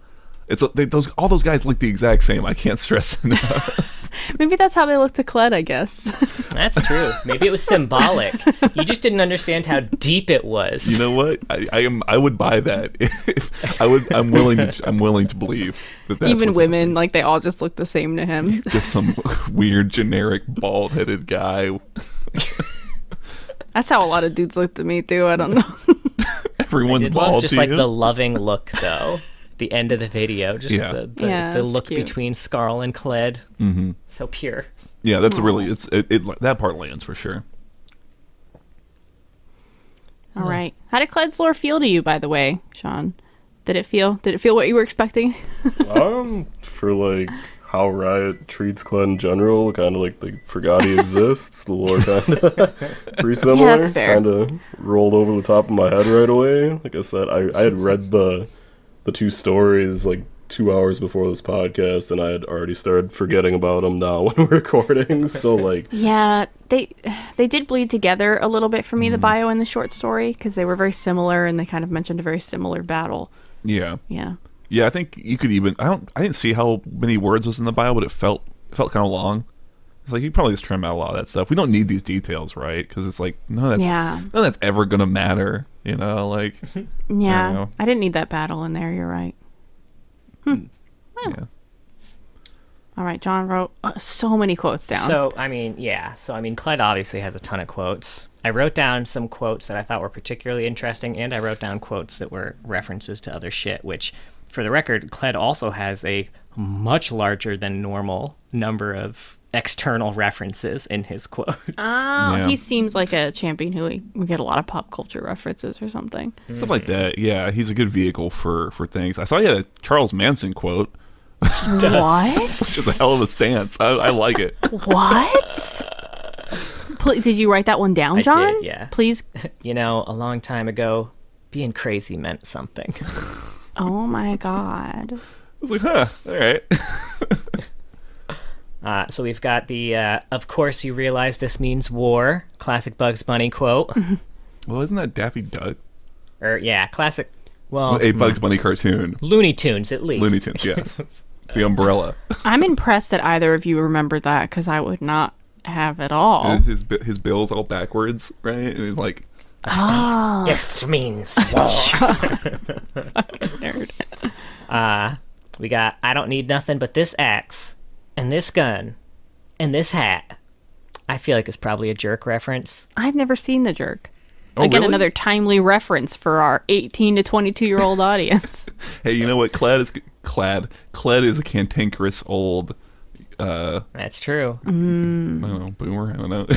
It's they, those all those guys look the exact same. I can't stress enough. Maybe that's how they look to Kled, I guess. That's true. Maybe it was symbolic. You just didn't understand how deep it was. you know what? I, I am. I would buy that. If I would, I'm willing. To, I'm willing to believe that that's Even women, happening. like they all just look the same to him. just some weird generic bald headed guy. That's how a lot of dudes look to me too. I don't know. Everyone's did bald love just to like you. the loving look though. The end of the video, just Yeah. the the, Yeah, the look cute. between Skaarl and Kled. Mm-hmm. So pure. yeah, that's a really. It's it, it. That part lands for sure. All right. How did Kled's lore feel to you, by the way, Sean? Did it feel? Did it feel what you were expecting? Um, for like how Riot treats Kled in general, kind of like they forgot he exists. The lore kind of pretty similar. that's fair. Kind of rolled over the top of my head right away. Like I said, I I had read the the two stories like two hours before this podcast, and I had already started forgetting about them now when we're recording. So like, Yeah, they they did bleed together a little bit for me, the mm-hmm. bio and the short story, because they were very similar and they kind of mentioned a very similar battle. Yeah, Yeah. yeah. I think you could even. I don't. I didn't see how many words was in the bio, but it felt it felt kind of long. It's like you probably just trim out a lot of that stuff. We don't need these details, right? Because it's like no, that's Yeah. none of that's ever gonna matter. You know, like Yeah. know. I didn't need that battle in there. You're right. yeah. All right. John wrote uh, so many quotes down. So I mean, yeah. So I mean, Kled obviously has a ton of quotes. I wrote down some quotes that I thought were particularly interesting, and I wrote down quotes that were references to other shit. Which, for the record, Kled also has a much larger than normal number of external references in his quotes. oh, Yeah. he seems like a champion who we, we get a lot of pop culture references or something. stuff like that. Yeah, he's a good vehicle for for things. I saw he had a Charles Manson quote, What? which is a hell of a stance. I, I like it. what? Pl- did you write that one down, I John? did, yeah. Please. You know, a long time ago, being crazy meant something. Oh my god. I was like, huh, all right. Uh, so we've got the, uh, of course you realize this means war, classic Bugs Bunny quote. well, isn't that Daffy Duck? or, yeah, classic, well, A Bugs Bunny cartoon. Looney Tunes at least. Looney Tunes, yes. the umbrella. I'm impressed that either of you remember that because I would not have at all. His his bill's all backwards, right? And he's like, This means Nerd. Uh, we got, I don't need nothing but this axe, and this gun, and this hat. I feel like it's probably a jerk reference. I've never seen The Jerk. oh, Again, really? another timely reference for our 18 to 22 year old audience. Hey, you know what? Kled is Kled. Kled is a cantankerous old. Uh, That's true. I don't know, boomer. I don't know.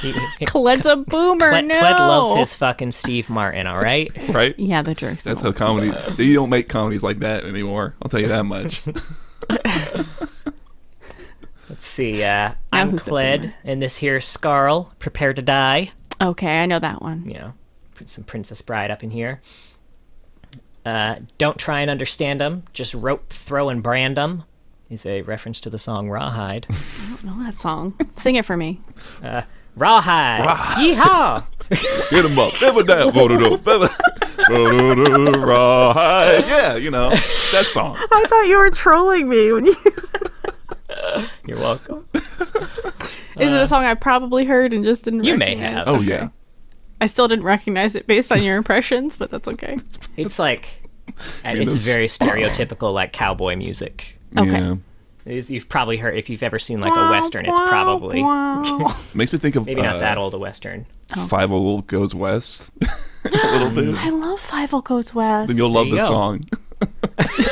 He- he- Kled's a boomer. Kled, no. Kled loves his fucking Steve Martin, all right? right? Yeah, The Jerk's. That's how comedy. You don't make comedies like that anymore. I'll tell you that much. Let's see. Uh, I'm who's the Kled, boomer? and this here Skaarl, prepare to die. Okay, I know that one. You know, put some Princess Bride up in here. Uh, don't try and understand them. Just rope, throw, and brand them. Is a reference to the song Rawhide. I don't know that song. Sing it for me. Rawhide. Yeehaw! Hit him up. Never down. Bo-do-do. Bo-do-do. Rawhide. Yeah, you know that song. I thought you were trolling me when you. You're welcome. Is it a song I probably heard and just didn't? You may recognize? have. Oh yeah. I still didn't recognize it based on your impressions, but that's okay. It's like and mean, it's very stereotypical like cowboy music. Okay. Yeah. It's- You've probably heard if you've ever seen like a western, it's probably Makes me think of maybe not uh, that old a western. Fievel Goes West a little bit. I love Fievel Goes West. Then you'll love you the go. song.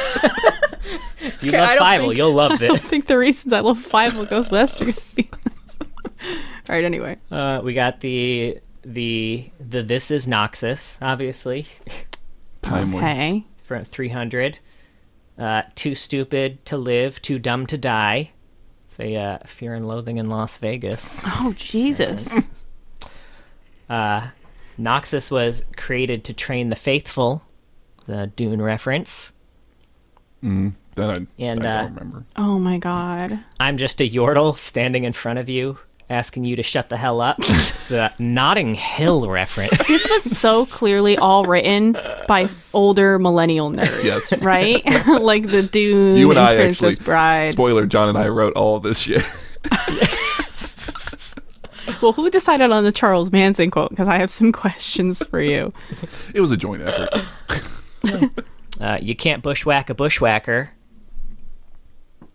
You Okay, love I Five, think- you'll love I it. think the reasons I love Fievel Goes West are gonna be All right, anyway. Uh, we got the the the This Is Noxus, obviously, Timely. Okay. from 300. Uh, too stupid to live, too dumb to die. Say, uh, Fear and Loathing in Las Vegas. Oh Jesus. Uh, Noxus was created to train the faithful. The Dune reference. Mm, that I, And, I uh, don't remember. Oh my god. I'm just a yordle standing in front of you, asking you to shut the hell up. the Notting Hill reference. This was so clearly all written by older millennial nerds, Yes. right? like the Dune You and I Princess actually. Bride. Spoiler: John and I wrote all this shit. Well, who decided on the Charles Manson quote? Because I have some questions for you. it was a joint effort. Uh, you can't bushwhack a bushwhacker.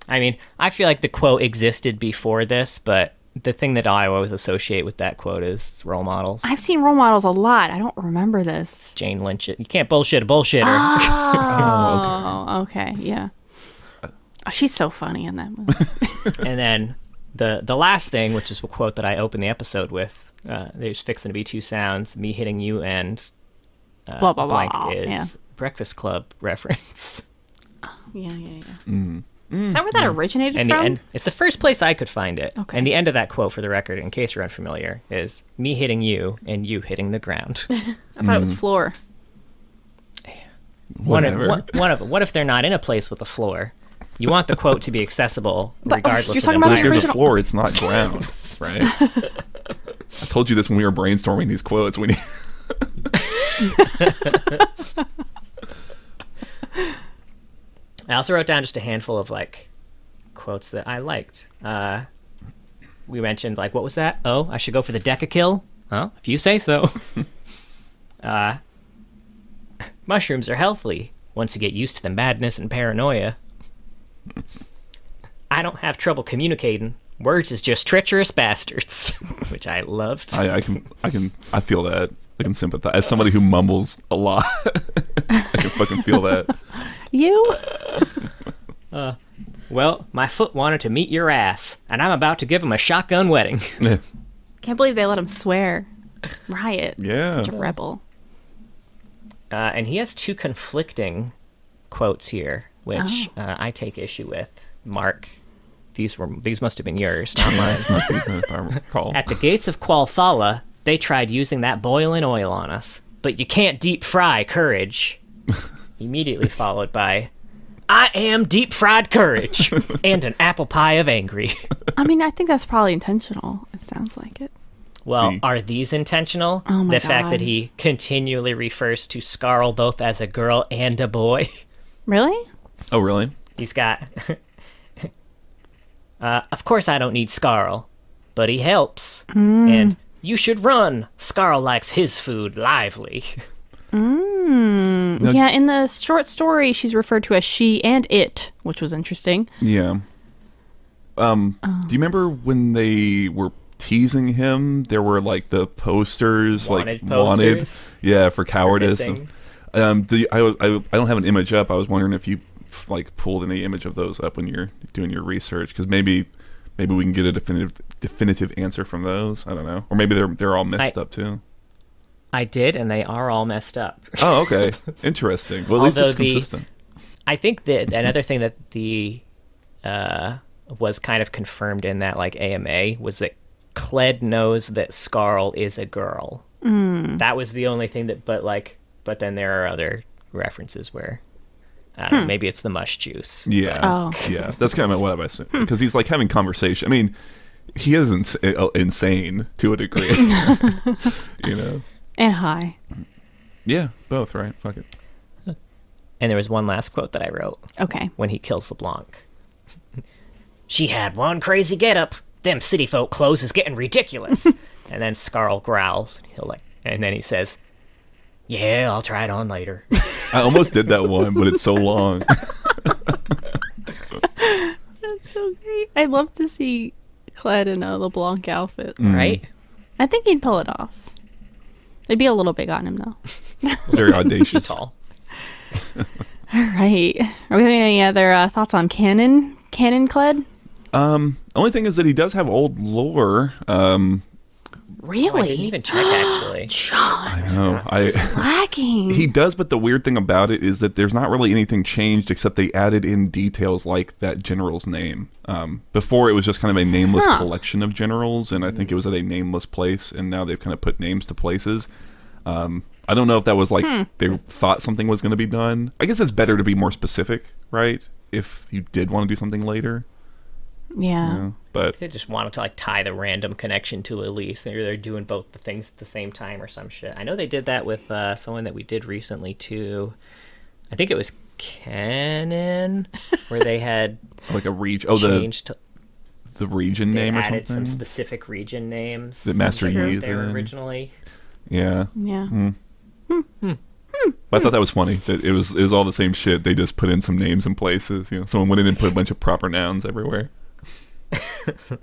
I mean, I feel like the quote existed before this, but the thing that I always associate with that quote is role models. I've seen role models a lot. I don't remember this. Jane Lynch. You can't bullshit a bullshitter. Oh, okay. Yeah. Oh, she's so funny in that movie. and then the the last thing, which is a quote that I opened the episode with, uh, there's fixing to be two sounds, me hitting you and uh, Blah, blah, blank blah. is Yeah. Breakfast Club reference. Yeah, yeah, yeah. Mm, is that where that mm. originated And the from? end, it's the first place I could find it. Okay. And the end of that quote, for the record, in case you're unfamiliar, is me hitting you and you hitting the ground. I thought it was mm. floor. one, of, Whatever. one, one of what if they're not in a place with a floor? You want the quote to be accessible But, oh, regardless you're of talking the about If the there's a floor, it's not ground, right? I told you this when we were brainstorming these quotes. When you, I also wrote down just a handful of like quotes that I liked. Uh, we mentioned like what was that? Oh, I should go for the deca kill. Oh, if you say so. uh, mushrooms are healthy once you get used to the madness and paranoia. I don't have trouble communicating. Words is just treacherous bastards, which I loved. I, I can, I can, I feel that. I can sympathize. As somebody who mumbles a lot, I can fucking feel that. You? well, my foot wanted to meet your ass, and I'm about to give him a shotgun wedding. Yeah. Can't believe they let him swear. Riot. Yeah. Such a rebel. Uh, and he has two conflicting quotes here, which uh, I take issue with. Mark, these were these must have been yours, not mine. It's not decent if I recall. At the gates of Qualfala, they tried using that boiling oil on us, but you can't deep fry courage. Immediately followed by, "I am deep fried courage and an apple pie of angry." I mean, I think that's probably intentional. It sounds like it. Well, See. are these intentional? Oh my the fact that he continually refers to Skaarl both as a girl and a boy. Really? Oh, really? He's got. uh, of course, I don't need Skaarl, but he helps. Mm. And you should run. Skaarl likes his food lively. Yeah, in the short story, she's referred to as she and it, which was interesting. Yeah. Um, Oh. do you remember when they were teasing him? There were like the posters, Wanted like wanted, yeah, for cowardice. And, um, do you, I, I, I don't have an image up. I was wondering if you like pulled any image of those up when you're doing your research, because maybe, maybe we can get a definitive definitive answer from those. I don't know, or maybe they're they're all messed I- up too. I did, and they are all messed up. Oh, okay, interesting. Well, at least Although it's the- consistent. I think that another thing that the uh, was kind of confirmed in that like AMA was that Kled knows that Skaarl is a girl. Mm. That was the only thing that, but like, but then there are other references where I don't know, maybe it's the mush juice. Yeah, Oh. yeah, that's kind of what I assume because he's like having conversation. I mean, he is ins- uh, insane to a degree, you know. And high. Yeah, both right. Fuck it. And there was one last quote that I wrote Okay. when he kills LeBlanc. she had one crazy getup. Them city folk clothes is getting ridiculous. and then Skaarl growls. and He'll like And then he says, "Yeah, I'll try it on later." I almost did that one, but it's so long. That's so great. I'd love to see Kled in a LeBlanc outfit. Mm. right? I think he'd pull it off. It'd be a little big on him though. Very audacious. Tall. All right. Are we having any other uh, thoughts on canon? Canon Kled? Um, only thing is that he does have old lore. Um, Really? Oh, I didn't even check actually. Sean, I know. I lacking. he does, but the weird thing about it is that there's not really anything changed except they added in details like that general's name. Um, before it was just kind of a nameless Huh. collection of generals, and I think it was at a nameless place, and now they've kind of put names to places. Um, I don't know if that was like Hmm. they thought something was going to be done. I guess it's better to be more specific, right? If you did want to do something later, yeah. you know? But They just wanted to like tie the random connection to Elise. Maybe they're doing both the things at the same time or some shit. I know they did that with uh, someone that we did recently too. I think it was Kennen, where they had like a region. Oh, the changed. To, the region they name or added something. some specific region names That Master that Yi is they were originally. yeah. Yeah. Hmm. Hmm. Hmm. But I thought that was funny that it was it was all the same shit. They just put in some names and places. You know, someone went in and put a bunch of proper nouns everywhere.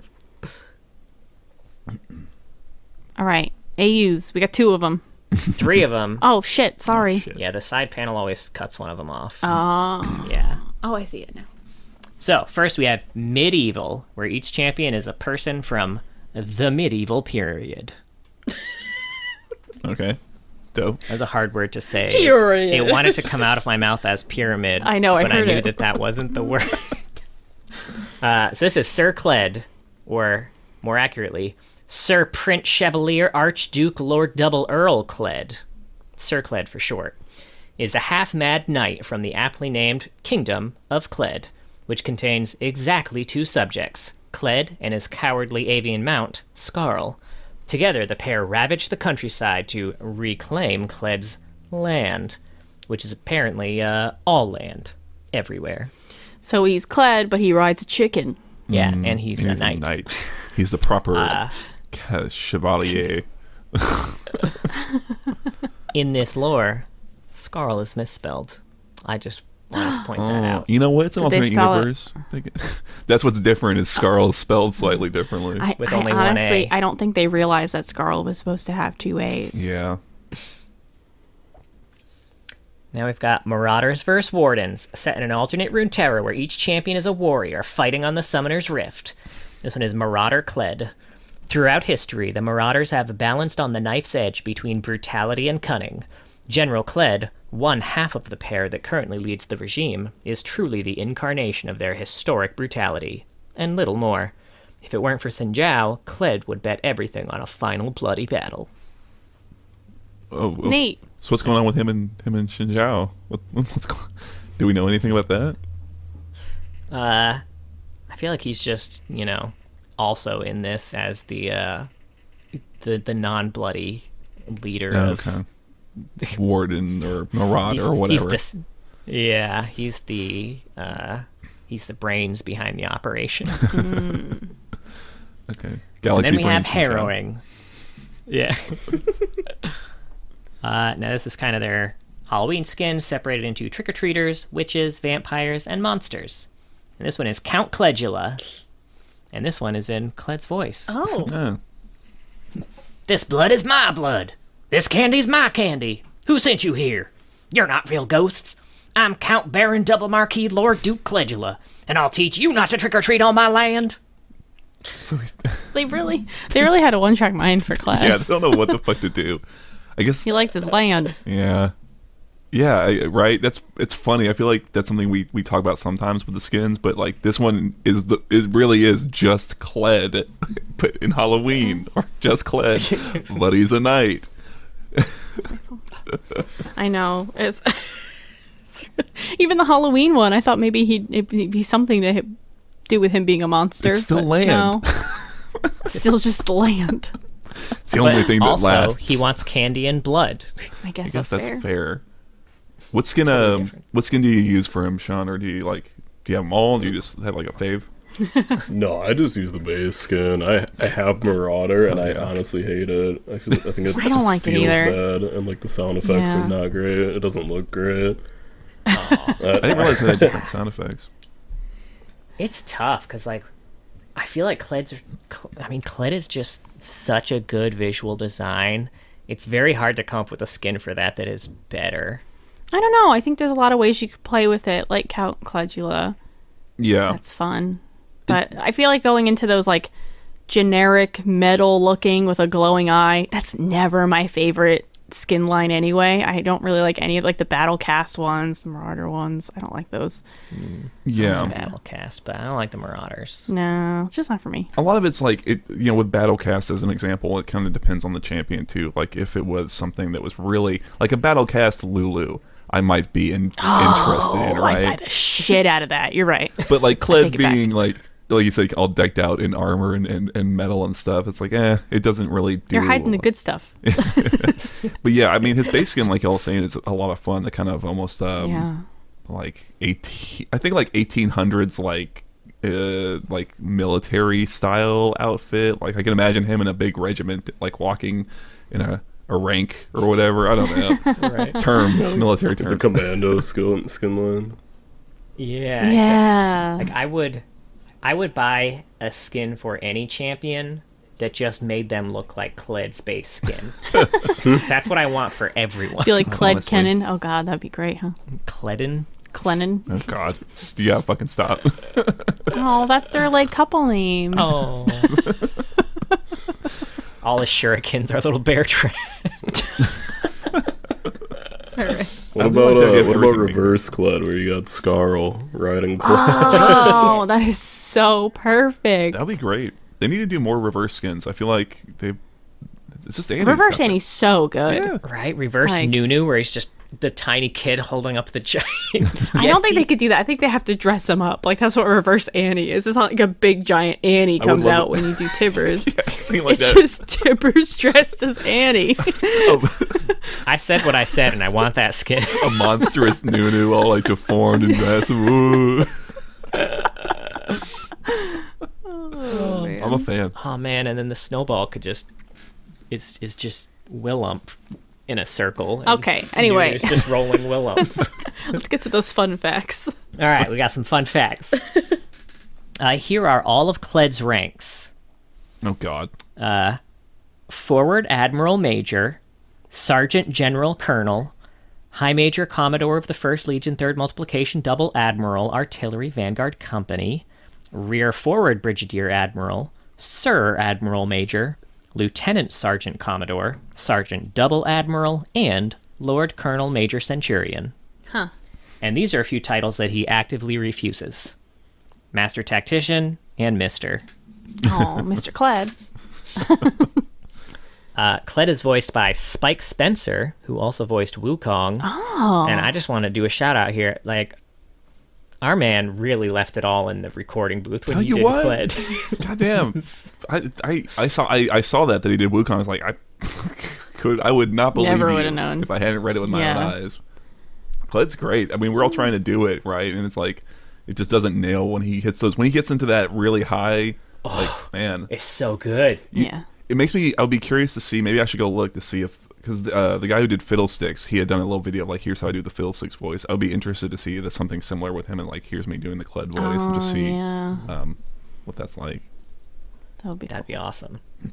All right. AUs. We got two of them. Three of them. Oh shit. Sorry. Oh, shit. Yeah, the side panel always cuts one of them off. Oh. yeah. Oh, I see it now. So, first we have medieval, where each champion is a person from the medieval period. Okay, dope. That's a hard word to say. Period. It wanted to come out of my mouth as pyramid. I know, I but heard I knew it. that that wasn't the word. Uh, so this is Sir Kled, or more accurately, Sir Prince Chevalier Archduke Lord Double Earl Kled, Sir Kled for short, is a half-mad knight from the aptly named Kingdom of Kled, which contains exactly two subjects, Kled and his cowardly avian mount, Skaarl. Together, the pair ravage the countryside to reclaim Kled's land, which is apparently uh, all land, everywhere. So he's clad, but he rides a chicken. Yeah, and he's, And a, knight. He's the proper Uh, ca- chevalier. In this lore, Skaarl is misspelled. I just wanted to point that Oh, out. you know what? It's an Did alternate spell it? universe. I That's what's different. Is Skaarl is spelled slightly differently? I, With I only one honestly, A. I don't think they realized that Skaarl was supposed to have two A's. yeah. Now we've got Marauders vs. Wardens, set in an alternate Runeterra where each champion is a warrior fighting on the Summoner's Rift. This one is Marauder Kled. Throughout history, the Marauders have balanced on the knife's edge between brutality and cunning. General Kled, one half of the pair that currently leads the regime, is truly the incarnation of their historic brutality, and little more. If it weren't for Sinjao, Kled would bet everything on a final bloody battle. Oh, oh. Nate. So what's going on with him and him and Xin Zhao? What, what's going? Do we know anything about that? Uh, I feel like he's just, you know, also in this as the uh, the the non-bloody leader Oh, of. okay. Warden or Marauder or whatever. He's this, yeah, he's the uh, he's the brains behind the operation. Okay. and then we have harrowing. Yeah. Uh, now this is kind of their Halloween skins separated into trick or treaters, witches, vampires, and monsters. And this one is Count Kledula. And this one is in Kled's voice. Oh. Oh. This blood is my blood. This candy's my candy. Who sent you here? You're not real ghosts. I'm Count Baron Double Marquis Lord Duke Kledula, and I'll teach you not to trick or treat on my land. So, They really, they really had a one-track mind for Kled. yeah, I don't know what the fuck to do. I guess. He likes his land. Yeah. Yeah, I, right. That's it's funny. I feel like that's something we, we talk about sometimes with the skins, but like this one is the it really is just Kled, but in Halloween or just Kled, but he's a knight. I know. It's even the Halloween one. I thought maybe he'd it'd be something to do with him being a monster. It's still land. No. still just land. It's the only thing that also, lasts. he wants candy and blood. I guess, I guess that's, that's fair. fair. What skin? Totally um, what skin do you use for him, Sean? Or do you like? Do you have them all? Do you just have like a fave? No, I just use the base skin. I I have Marauder, and I honestly hate it. I feel I think it I don't just like it feels either. bad, and like the sound effects Yeah. are not great. It doesn't look great. I didn't realize it had different sound effects. It's tough because like I feel like Kled's. I mean, Kled is just such a good visual design. It's very hard to come up with a skin for that that is better. I don't know. I think there's a lot of ways you could play with it, like Count Kledula. Yeah, That's fun. But I feel like going into those like generic metal looking with a glowing eye, that's never my favorite skin line anyway. I don't really like any of like the battle cast ones, the marauder ones. I don't like those. Mm, yeah. Battle cast, but I don't like the Marauders. No, it's just not for me. A lot of it's like it, you know, with Battlecast as an example, it kind of depends on the champion too. Like if it was something that was really like a Battlecast Lulu, I might be in, oh, interested in, Oh, I buy right? the shit out of that. You're right. But like take Kled it back. being like like you said, all decked out in armor and, and, and metal and stuff, it's like eh, it doesn't really do. You're hiding the good stuff. But yeah, I mean, his base skin, like I was saying, is a lot of fun. The kind of almost um, yeah. like eighteen, I think like eighteen hundreds, like uh, like military style outfit. Like I can imagine him in a big regiment, like walking in a, a rank or whatever. I don't know Right. terms, military terms. The commando skin skin line. yeah. Yeah. Like I would, I would buy a skin for any champion that just made them look like Kled's base skin. That's what I want for everyone. I feel like Kled Honestly. Kennen. Oh god, that'd be great, huh? Cledden. Clennon. Oh God, yeah, fucking stop. Oh, that's their like couple name. Oh. All his shurikens are little bear traps. What about like uh, what about reverse Kled, where you got Skaarl riding Kled? Oh, that is so perfect. That'd be great. They need to do more reverse skins. I feel like they. It's just Andy's Reverse got that. Annie's so good. Yeah. Right? Reverse Like- Nunu, where he's just the tiny kid holding up the giant. I don't think they could do that. I think they have to dress him up. Like that's what reverse Annie is. It's not like a big giant Annie comes out it. when you do Tibbers. Something like it's that. just Tibbers dressed as Annie. Oh. I said what I said, and I want that skin. a monstrous Nunu, all like deformed and massive. Ooh. Oh, oh, I'm a fan. oh man! And then the snowball could just is is just Willump in a circle. and Okay, anyway. Nunu's just rolling willow. Let's get to those fun facts. All right, we got some fun facts. Uh, here are all of Kled's ranks: Oh God. Forward Admiral Major, Sergeant General Colonel, High Major Commodore of the First Legion Third Multiplication Double Admiral Artillery Vanguard Company, Rear Forward Brigadier Admiral, Sir Admiral Major, Lieutenant Sergeant Commodore, Sergeant Double Admiral, and Lord Colonel Major Centurion. Huh. And these are a few titles that he actively refuses Master Tactician and Mister. Oh, Mr. Kled. Uh, Kled is voiced by Spike Spencer, who also voiced Wukong. Oh. And I just want to do a shout out here. Like, our man really left it all in the recording booth when Tell he you did what. Kled. God damn. I, I I saw I, I saw that that he did Wukong. I was like I could I would not believe Never you would've known. if I hadn't read it with my Yeah. own eyes. Kled's great. I mean, we're all trying to do it right, and it's like it just doesn't nail when he hits those when he gets into that really high. Like oh, man, it's so good. yeah. it makes me. I would be curious to see. Maybe I should go look to see if because uh, the guy who did Fiddlesticks, he had done a little video of like, here's how I do the Fiddlesticks voice. I would be interested to see if something similar with him, and like, here's me doing the Kled voice, and just Oh, see Yeah. um, what that's like. That would be That'd be awesome.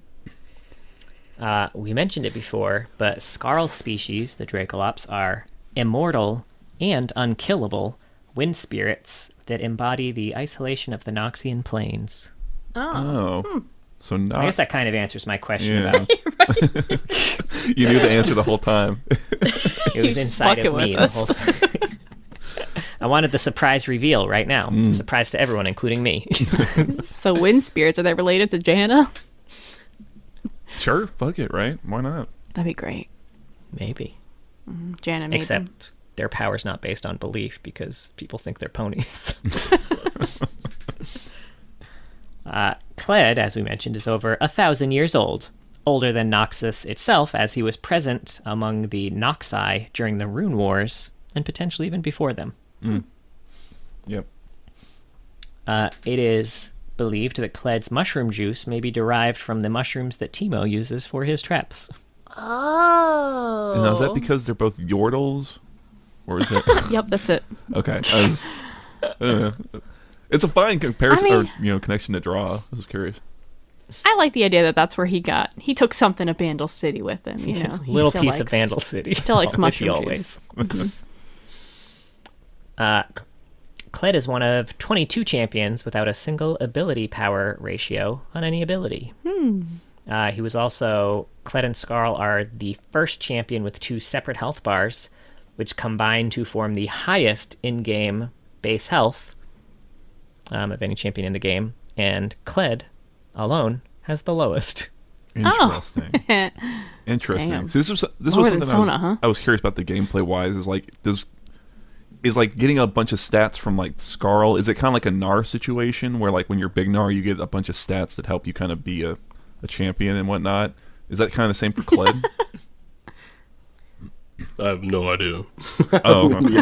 Uh, we mentioned it before, but Skaarl species, the Dracolops, are immortal and unkillable wind spirits that embody the isolation of the Noxian plains. Oh. Oh, so not I guess that kind of answers my question Yeah. about you knew the answer the whole time. it was He's inside fucking of me the whole time. I wanted the surprise reveal right now. Mm. Surprise to everyone, including me. So wind spirits are they related to Janna? sure, fuck it, right? Why not? That'd be great. Maybe. Janna made them. Except their power's not based on belief because people think they're ponies. Uh, Kled, as we mentioned, is over a thousand years old, older than Noxus itself, as he was present among the Noxai during the Rune Wars, and potentially even before them. Yep. Uh, it is believed that Kled's mushroom juice may be derived from the mushrooms that Teemo uses for his traps. Oh. And now, is that because they're both Yordles? Or is it? Yep, that's it. okay. I was, uh, it's a fine comparison I or you know connection to draw. I was curious. I like the idea that that's where he got. He took something to Bandle City with him. You know, He Little still piece of Bandle City. still likes With always. mushroom juice. Uh, Kled is one of 22 champions without a single ability power ratio on any ability. Uh, he was also Kled and Skaarl are the first champion with two separate health bars, which combine to form the highest in-game base health um, of any champion in the game, and Kled alone has the lowest. Interesting. Interesting. Damn. So this was this Lower was than something I was, huh? I was curious about the gameplay wise. Is like does is like getting a bunch of stats from like Skaarl. Is it kind of like a Gnar situation where like when you're big Gnar, you get a bunch of stats that help you kind of be a, a champion and whatnot? Is that kind of the same for Kled? I have no idea. oh, okay. be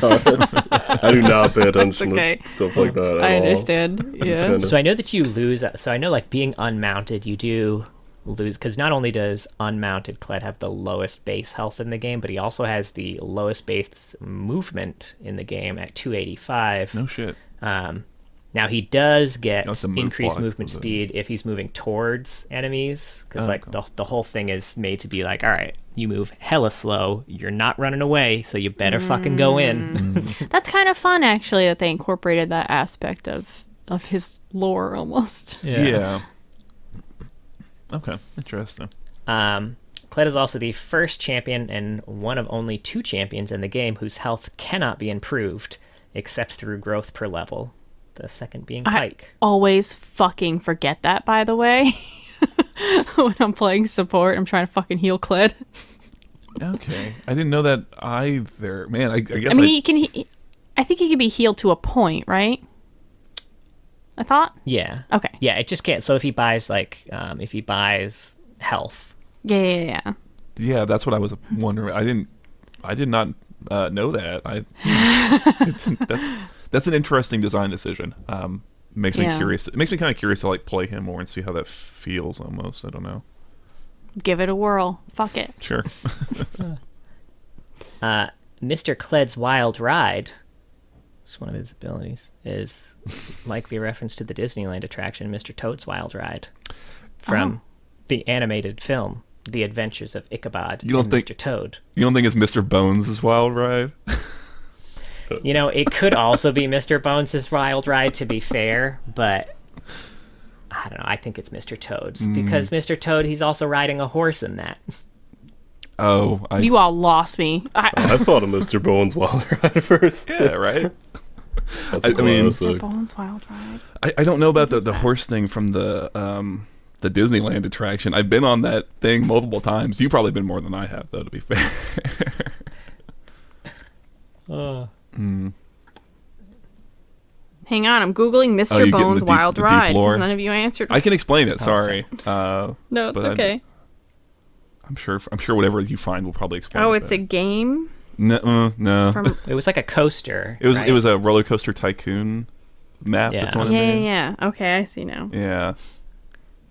I do not pay attention okay. to stuff like that. At I all. understand. Yeah. kinda- So I know that you lose. So I know, like being unmounted, you do lose because not only does unmounted Kled have the lowest base health in the game, but he also has the lowest base movement in the game at 285. no shit. Um, now he does get move increased block, movement speed if he's moving towards enemies, because Oh, like okay. the the whole thing is made to be like, all right, you move hella slow, you're not running away, so you better fucking go in. That's kind of fun, actually, that they incorporated that aspect of of his lore almost. Yeah. Okay. Interesting. Um, Kled is also the first champion and one of only two champions in the game whose health cannot be improved except through growth per level. The second being I- Always fucking forget that, by the way. when I'm playing support, I'm trying to fucking heal Kled. Okay. I didn't know that either. Man, I, I guess I mean, he can. He, I think he can be healed to a point, right? I thought. Yeah. Okay. Yeah, it just can't. So if he buys like, um, if he buys health, Yeah, yeah, yeah. yeah. Yeah, that's what I was wondering. I didn't, I did not uh, know that. I it's, that's that's an interesting design decision. Um, makes me Yeah. curious. It makes me kind of curious to like play him more and see how that feels. Almost, I don't know. Give it a whirl. Fuck it. Sure. uh, Mr. Kled's Wild Ride, it's one of his abilities, is likely a reference to the Disneyland attraction Mr. Toad's Wild Ride from Oh. the animated film The Adventures of Ichabod You don't and think- Mr. Toad. you don't think it's Mr. Bones' wild ride? You know, it could also be Mr. Bones' Wild Ride, to be fair, but I don't know. I think it's Mr. Toad's Mm. because Mr. Toad, he's also riding a horse in that. Oh, I, You all lost me. I, I thought of Mr. Bones Wild Ride first. yeah, right. That's I- a I mean- classic. Bones Wild Ride. I, I don't know about the, the horse thing from the um the Disneyland attraction. I've been on that thing multiple times. You've probably been more than I have, though. To be fair. Uh, Mm. Hang on, I'm googling Mr. Oh, you getting the Bones deep- Wild Ride because none of you answered. I can explain it. Oh, Sorry. Uh, no, it's but I- okay. I'm sure. I'm sure whatever you find will probably explain. Oh, it it's a game no, uh, no. from. it was like a coaster. it was right? it was a roller coaster tycoon map. Yeah. That's what yeah, it yeah, yeah. Okay, I see now. Yeah.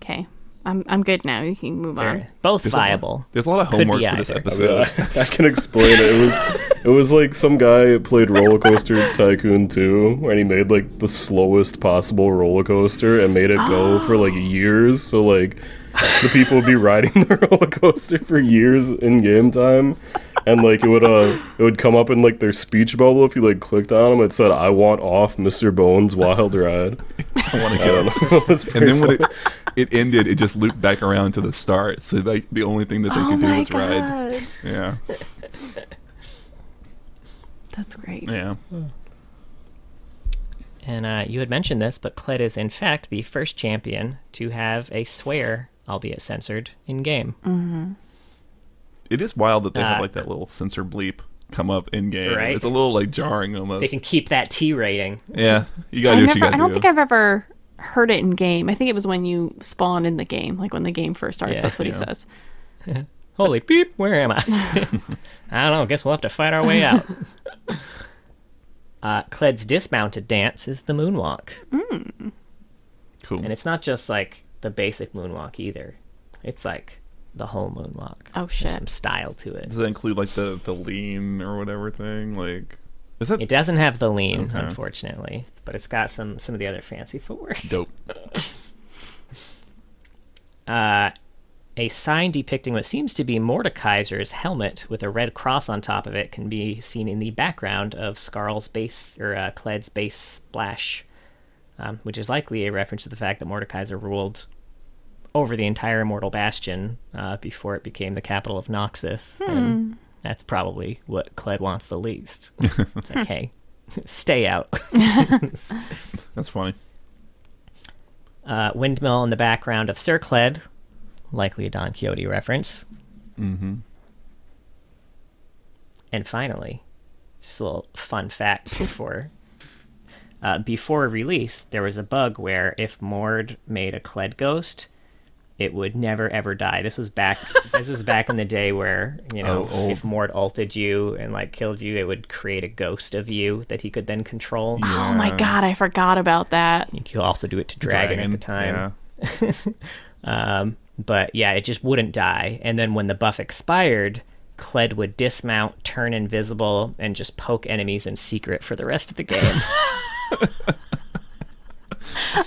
Okay, I'm I'm good now. You can move They're on. both There's a lot- viable. There's a lot of homework for this either. I, mean, episode. I, I can explain it. It was it was like some guy played Roller Coaster Tycoon 2 and he made like the slowest possible roller coaster and made it go for like years. So like the people would be riding the roller coaster for years in game time. And like it would uh it would come up in like their speech bubble if you like clicked on them. It said, "I want off Mr. Bones Wild Ride." I want to get don't on. It And pretty then when it funny. It ended, it just looped back around to the start. So like the only thing that they Oh could do my was ride. Yeah. that's great. Yeah. And uh, you had mentioned this, but Kled is in fact the first champion to have a swear, albeit censored, in game. It is wild that they have Uh, like that little censor bleep come up in game. Right. It's a little like jarring almost. They can keep that T rating. yeah. You gotta I do what never. you gotta I don't do. think I've ever heard it in game. I think it was when you spawn in the game, like when the game first starts. Yeah. that's what he Yeah. says. Holy beep, where am I? I don't know. Guess we'll have to fight our way out. Uh, Kled's dismounted dance is the moonwalk. Cool. And it's not just like the basic moonwalk either. It's like the whole moonwalk. Oh, There's shit. some style to it. Does that include like the the lean or whatever thing? Like, is that It doesn't have the lean, Okay. unfortunately, but it's got some some of the other fancy footwork. dope? Uh, a sign depicting what seems to be Mordekaiser's helmet with a red cross on top of it can be seen in the background of Skaarl's base or uh, Kled's base splash, um, which is likely a reference to the fact that Mordekaiser ruled over the entire Immortal Bastion uh, before it became the capital of Noxus, and that's probably what Kled wants the least. it's like, hey, stay out. That's funny. uh, windmill in the background of Sir Kled, likely a Don Quixote reference. Mm-hmm. And finally, just a little fun fact before uh, before release, there was a bug where if Mord made a Kled ghost, it would never ever die. This was back. this was back in the day where you know Oh, if Mord ulted you and like killed you, it would create a ghost of you that he could then control. Oh my god, I forgot about that. You could also do it to Dragon, at the time. Yeah. Um, but yeah, it just wouldn't die. And then when the buff expired, Kled would dismount, turn invisible, and just poke enemies in secret for the rest of the game.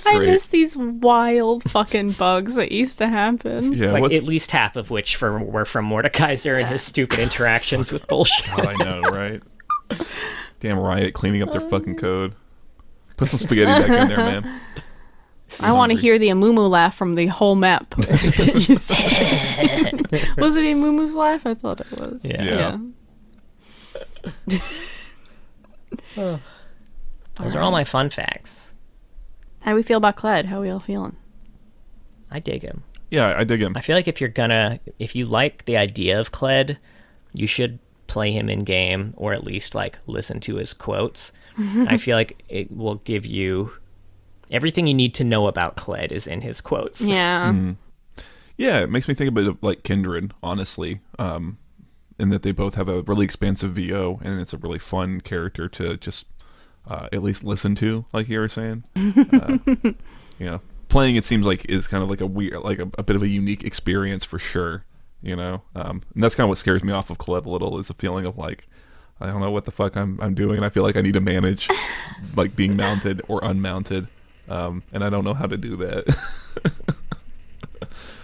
I Great. miss these wild fucking bugs that used to happen. Yeah. like what's, at least half of which from, were from Mordekaiser and his stupid interactions with bullshit. God, I know, right? Damn Riot cleaning up their fucking um. code. Put some spaghetti back in there, man. I want to hear the Amumu laugh from the whole map. Was it Amumu's laugh? I thought it was. Yeah. Yeah. Those are all my fun facts. How do we feel about Kled? How are we all feeling? I dig him. Yeah, I dig him. I feel like if you're gonna, if you like the idea of Kled, you should play him in game or at least like listen to his quotes. I feel like it will give you everything you need to know about Kled is in his quotes. Yeah. Mm-hmm. Yeah, it makes me think a bit of like Kindred, honestly. Um, in that they both have a really expansive VO, and it's a really fun character to just uh, at least listen to, like you were saying. uh, you know, playing it seems like is kind of like a weird, like a, a bit of a unique experience for sure. You know, um, and that's kind of what scares me off of Colette a little is a feeling of like. I don't know what the fuck I'm I'm doing, and I feel like I need to manage, like being mounted or unmounted, um, and I don't know how to do that.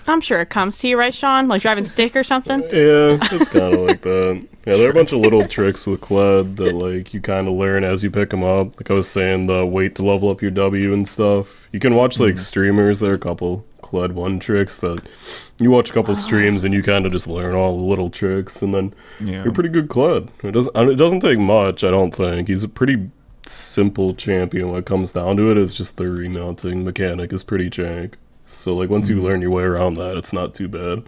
I'm sure it comes to you, right, Sean? Like driving stick or something? Yeah, it's kind of like that. Yeah, there are a bunch of little tricks with Kled that like you kind of learn as you pick them up. Like I was saying, the wait to level up your W and stuff. You can watch like hmm. streamers. There are a couple Kled one tricks that you watch a couple ah. streams and you kind of just learn all the little tricks, and then Yeah. you're pretty good Kled. It doesn't. It doesn't take much. I don't think he's a pretty simple champion when it comes down to it. It's just the remounting mechanic is pretty jank. So like once you mm-hmm. learn your way around that, it's not too bad.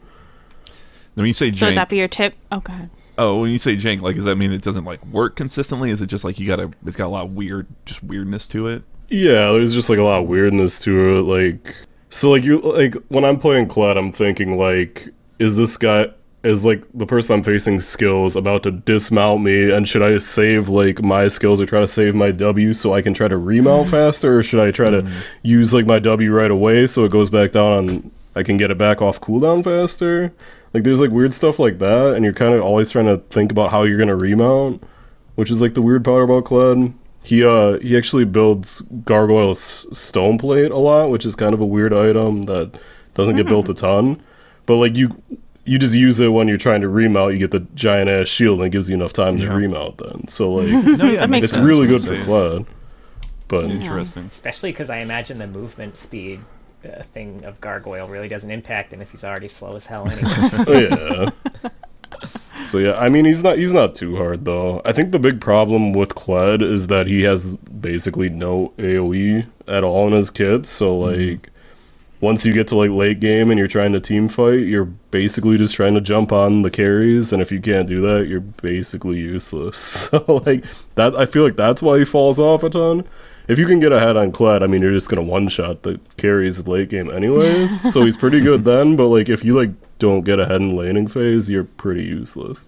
When you say So would that be your tip? Oh, god. oh, when you say jank, like, does that mean it doesn't like work consistently? Is it just like you gotta? It's got a lot of weird, just weirdness to it. Yeah, there's just like a lot of weirdness to it. Like, so like you like when I'm playing Kled, I'm thinking like, is this guy is like the person I'm facing skills about to dismount me, and should I save like my skills or try to save my W so I can try to remount mm. faster, or should I try to mm. use like my W right away so it goes back down and I can get it back off cooldown faster? Like, there's like weird stuff like that, and you're kind of always trying to think about how you're gonna remount which is like the weird part about Kled. He uh he actually builds gargoyle's stone plate a lot, which is kind of a weird item that doesn't get built a hmm. ton. But like you you just use it when you're trying to remount, you get the giant ass shield and it gives you enough time to remount then. So like No, yeah, That makes it's sense. really good for I'm saying. Kled. But Interesting. Especially because I imagine the movement speed uh, thing of Gargoyle really doesn't impact him if he's already slow as hell anyway. Oh, yeah. So yeah, I mean he's not he's not too hard though. I think the big problem with Kled is that he has basically no AoE at all in his kit. So like once you get to like late game and you're trying to team fight, you're basically just trying to jump on the carries and if you can't do that, you're basically useless. So like that I feel like that's why he falls off a ton. If you can get ahead on Kled, I mean you're just gonna one shot the carries late game anyways. so he's pretty good then, but like if you like don't get ahead in laning phase, you're pretty useless.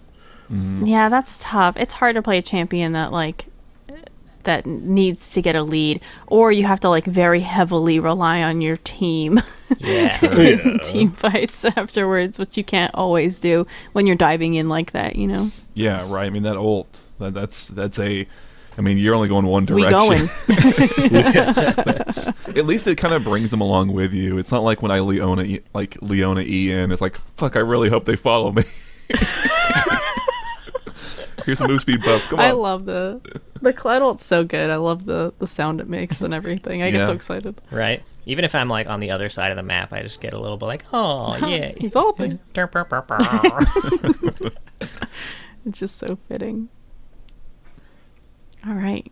Mm-hmm. Yeah, that's tough. It's hard to play a champion that like that needs to get a lead, or you have to like very heavily rely on your team Yeah. Yeah. team fights afterwards, which you can't always do when you're diving in like that. You know, Yeah, right. I mean that ult. That, that's that's a. I mean, you're only going one direction. we direction. going. At least it kind of brings them along with you. It's not like when I Leona E- like Leona E in. It's like fuck. I really hope they follow me. Here's a move speed buff. Come on. I love the the Kled so good. I love the the sound it makes and everything. I get so excited. Right. Even if I'm like on the other side of the map, I just get a little bit like, oh yeah. He's ulting. It's just so fitting. All right.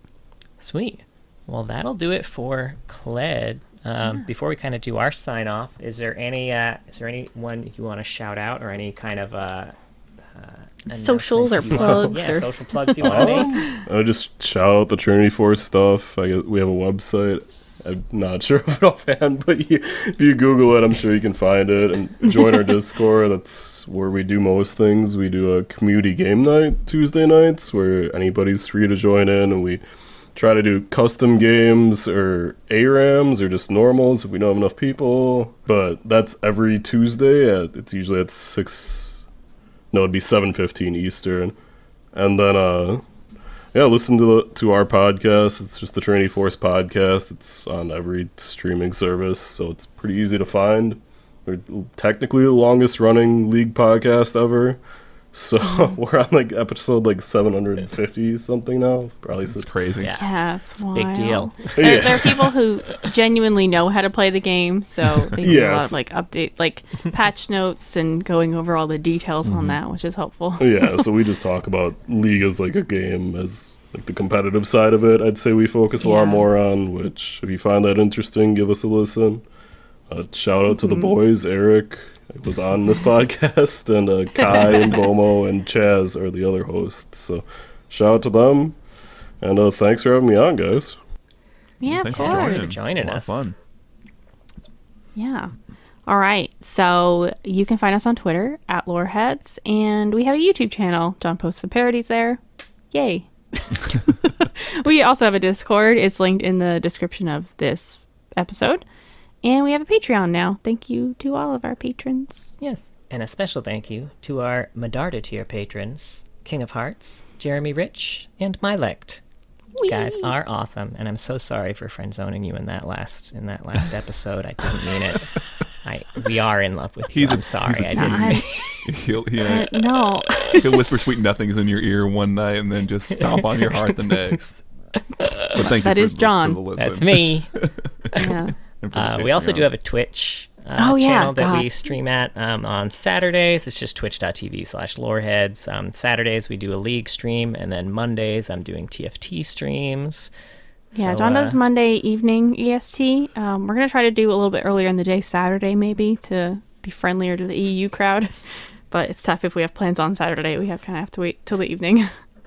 Sweet. Well, that'll do it for Kled. Um, Before we kind of do our sign off, is there any uh, is there anyone you want to shout out or any kind of uh, Socials or announcements you wanna- plugs Yeah, or- social plugs you want to make. I would oh, just shout out the Trinity Force stuff. I, we have a website. I'm not sure of it offhand, but you, if you Google it, I'm sure you can find it. And join our Discord. That's where we do most things. We do a community game night Tuesday nights where anybody's free to join in, and we try to do custom games or ARAMs or just normals if we don't have enough people. But that's every Tuesday. At, it's usually at six. No, it'd be seven fifteen Eastern, and then uh yeah, listen to the, to our podcast. It's just the Trinity Force podcast. It's on every streaming service, so it's pretty easy to find. We're technically the longest running league podcast ever. So we're on like episode like 750 something now. Probably It's since crazy. Yeah. Yeah, it's, a big deal. There, Yeah. there are people who genuinely know how to play the game, so they do a lot of like update, like patch notes and going over all the details Mm-hmm. on that, which is helpful. yeah, so we just talk about league as like a game as like the competitive side of it. I'd say we focus a lot more on. Which, if you find that interesting, give us a listen. Uh, shout out to the Mm-hmm. boys. Eric was on this podcast, and uh, Kai and Bomo and Chaz are the other hosts. So shout out to them, and uh, thanks for having me on, guys. Yeah, of Thanks for course. joining. for joining It's a lot of us. Fun. Yeah. All right. So you can find us on Twitter at Loreheads, and we have a YouTube channel. John posts the parodies there. Yay. we also have a Discord. It's linked in the description of this episode. And we have a Patreon now. Thank you to all of our patrons. Yes. And a special thank you to our Medarda tier patrons, King of Hearts, Jeremy Rich, and Mylect. You guys are awesome, and I'm so sorry for friend zoning you in that last in that last episode. I didn't mean it. I we are in love with you. He's a- I'm sorry. he's a I didn't. mean- I, He'll, he, uh, no. he'll whisper sweet nothings in your ear one night and then just stomp on your heart the next. But thank That you is for, John. For the. That's me. Yeah. And for the Uh, we also do have a Twitch uh, Oh, yeah, channel that we stream at um, on Saturdays. It's just twitch.tv slash loreheads. Um, Saturdays, we do a league stream, and then Mondays, I'm doing TFT streams. Yeah, So, John uh, does Monday evening EST. Um, we're gonna try to do a little bit earlier in the day, Saturday maybe, to be friendlier to the EU crowd. But it's tough if we have plans on Saturday. We have kind of have to wait till the evening.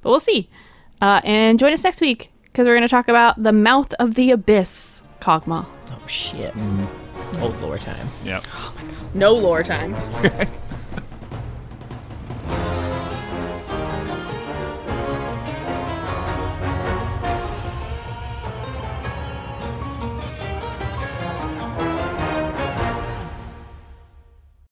but we'll see. Uh, and join us next week because we're gonna talk about the mouth of the abyss, Kog'Maw. Oh, shit. Mm-hmm. Old lore time. Yeah. No lore time.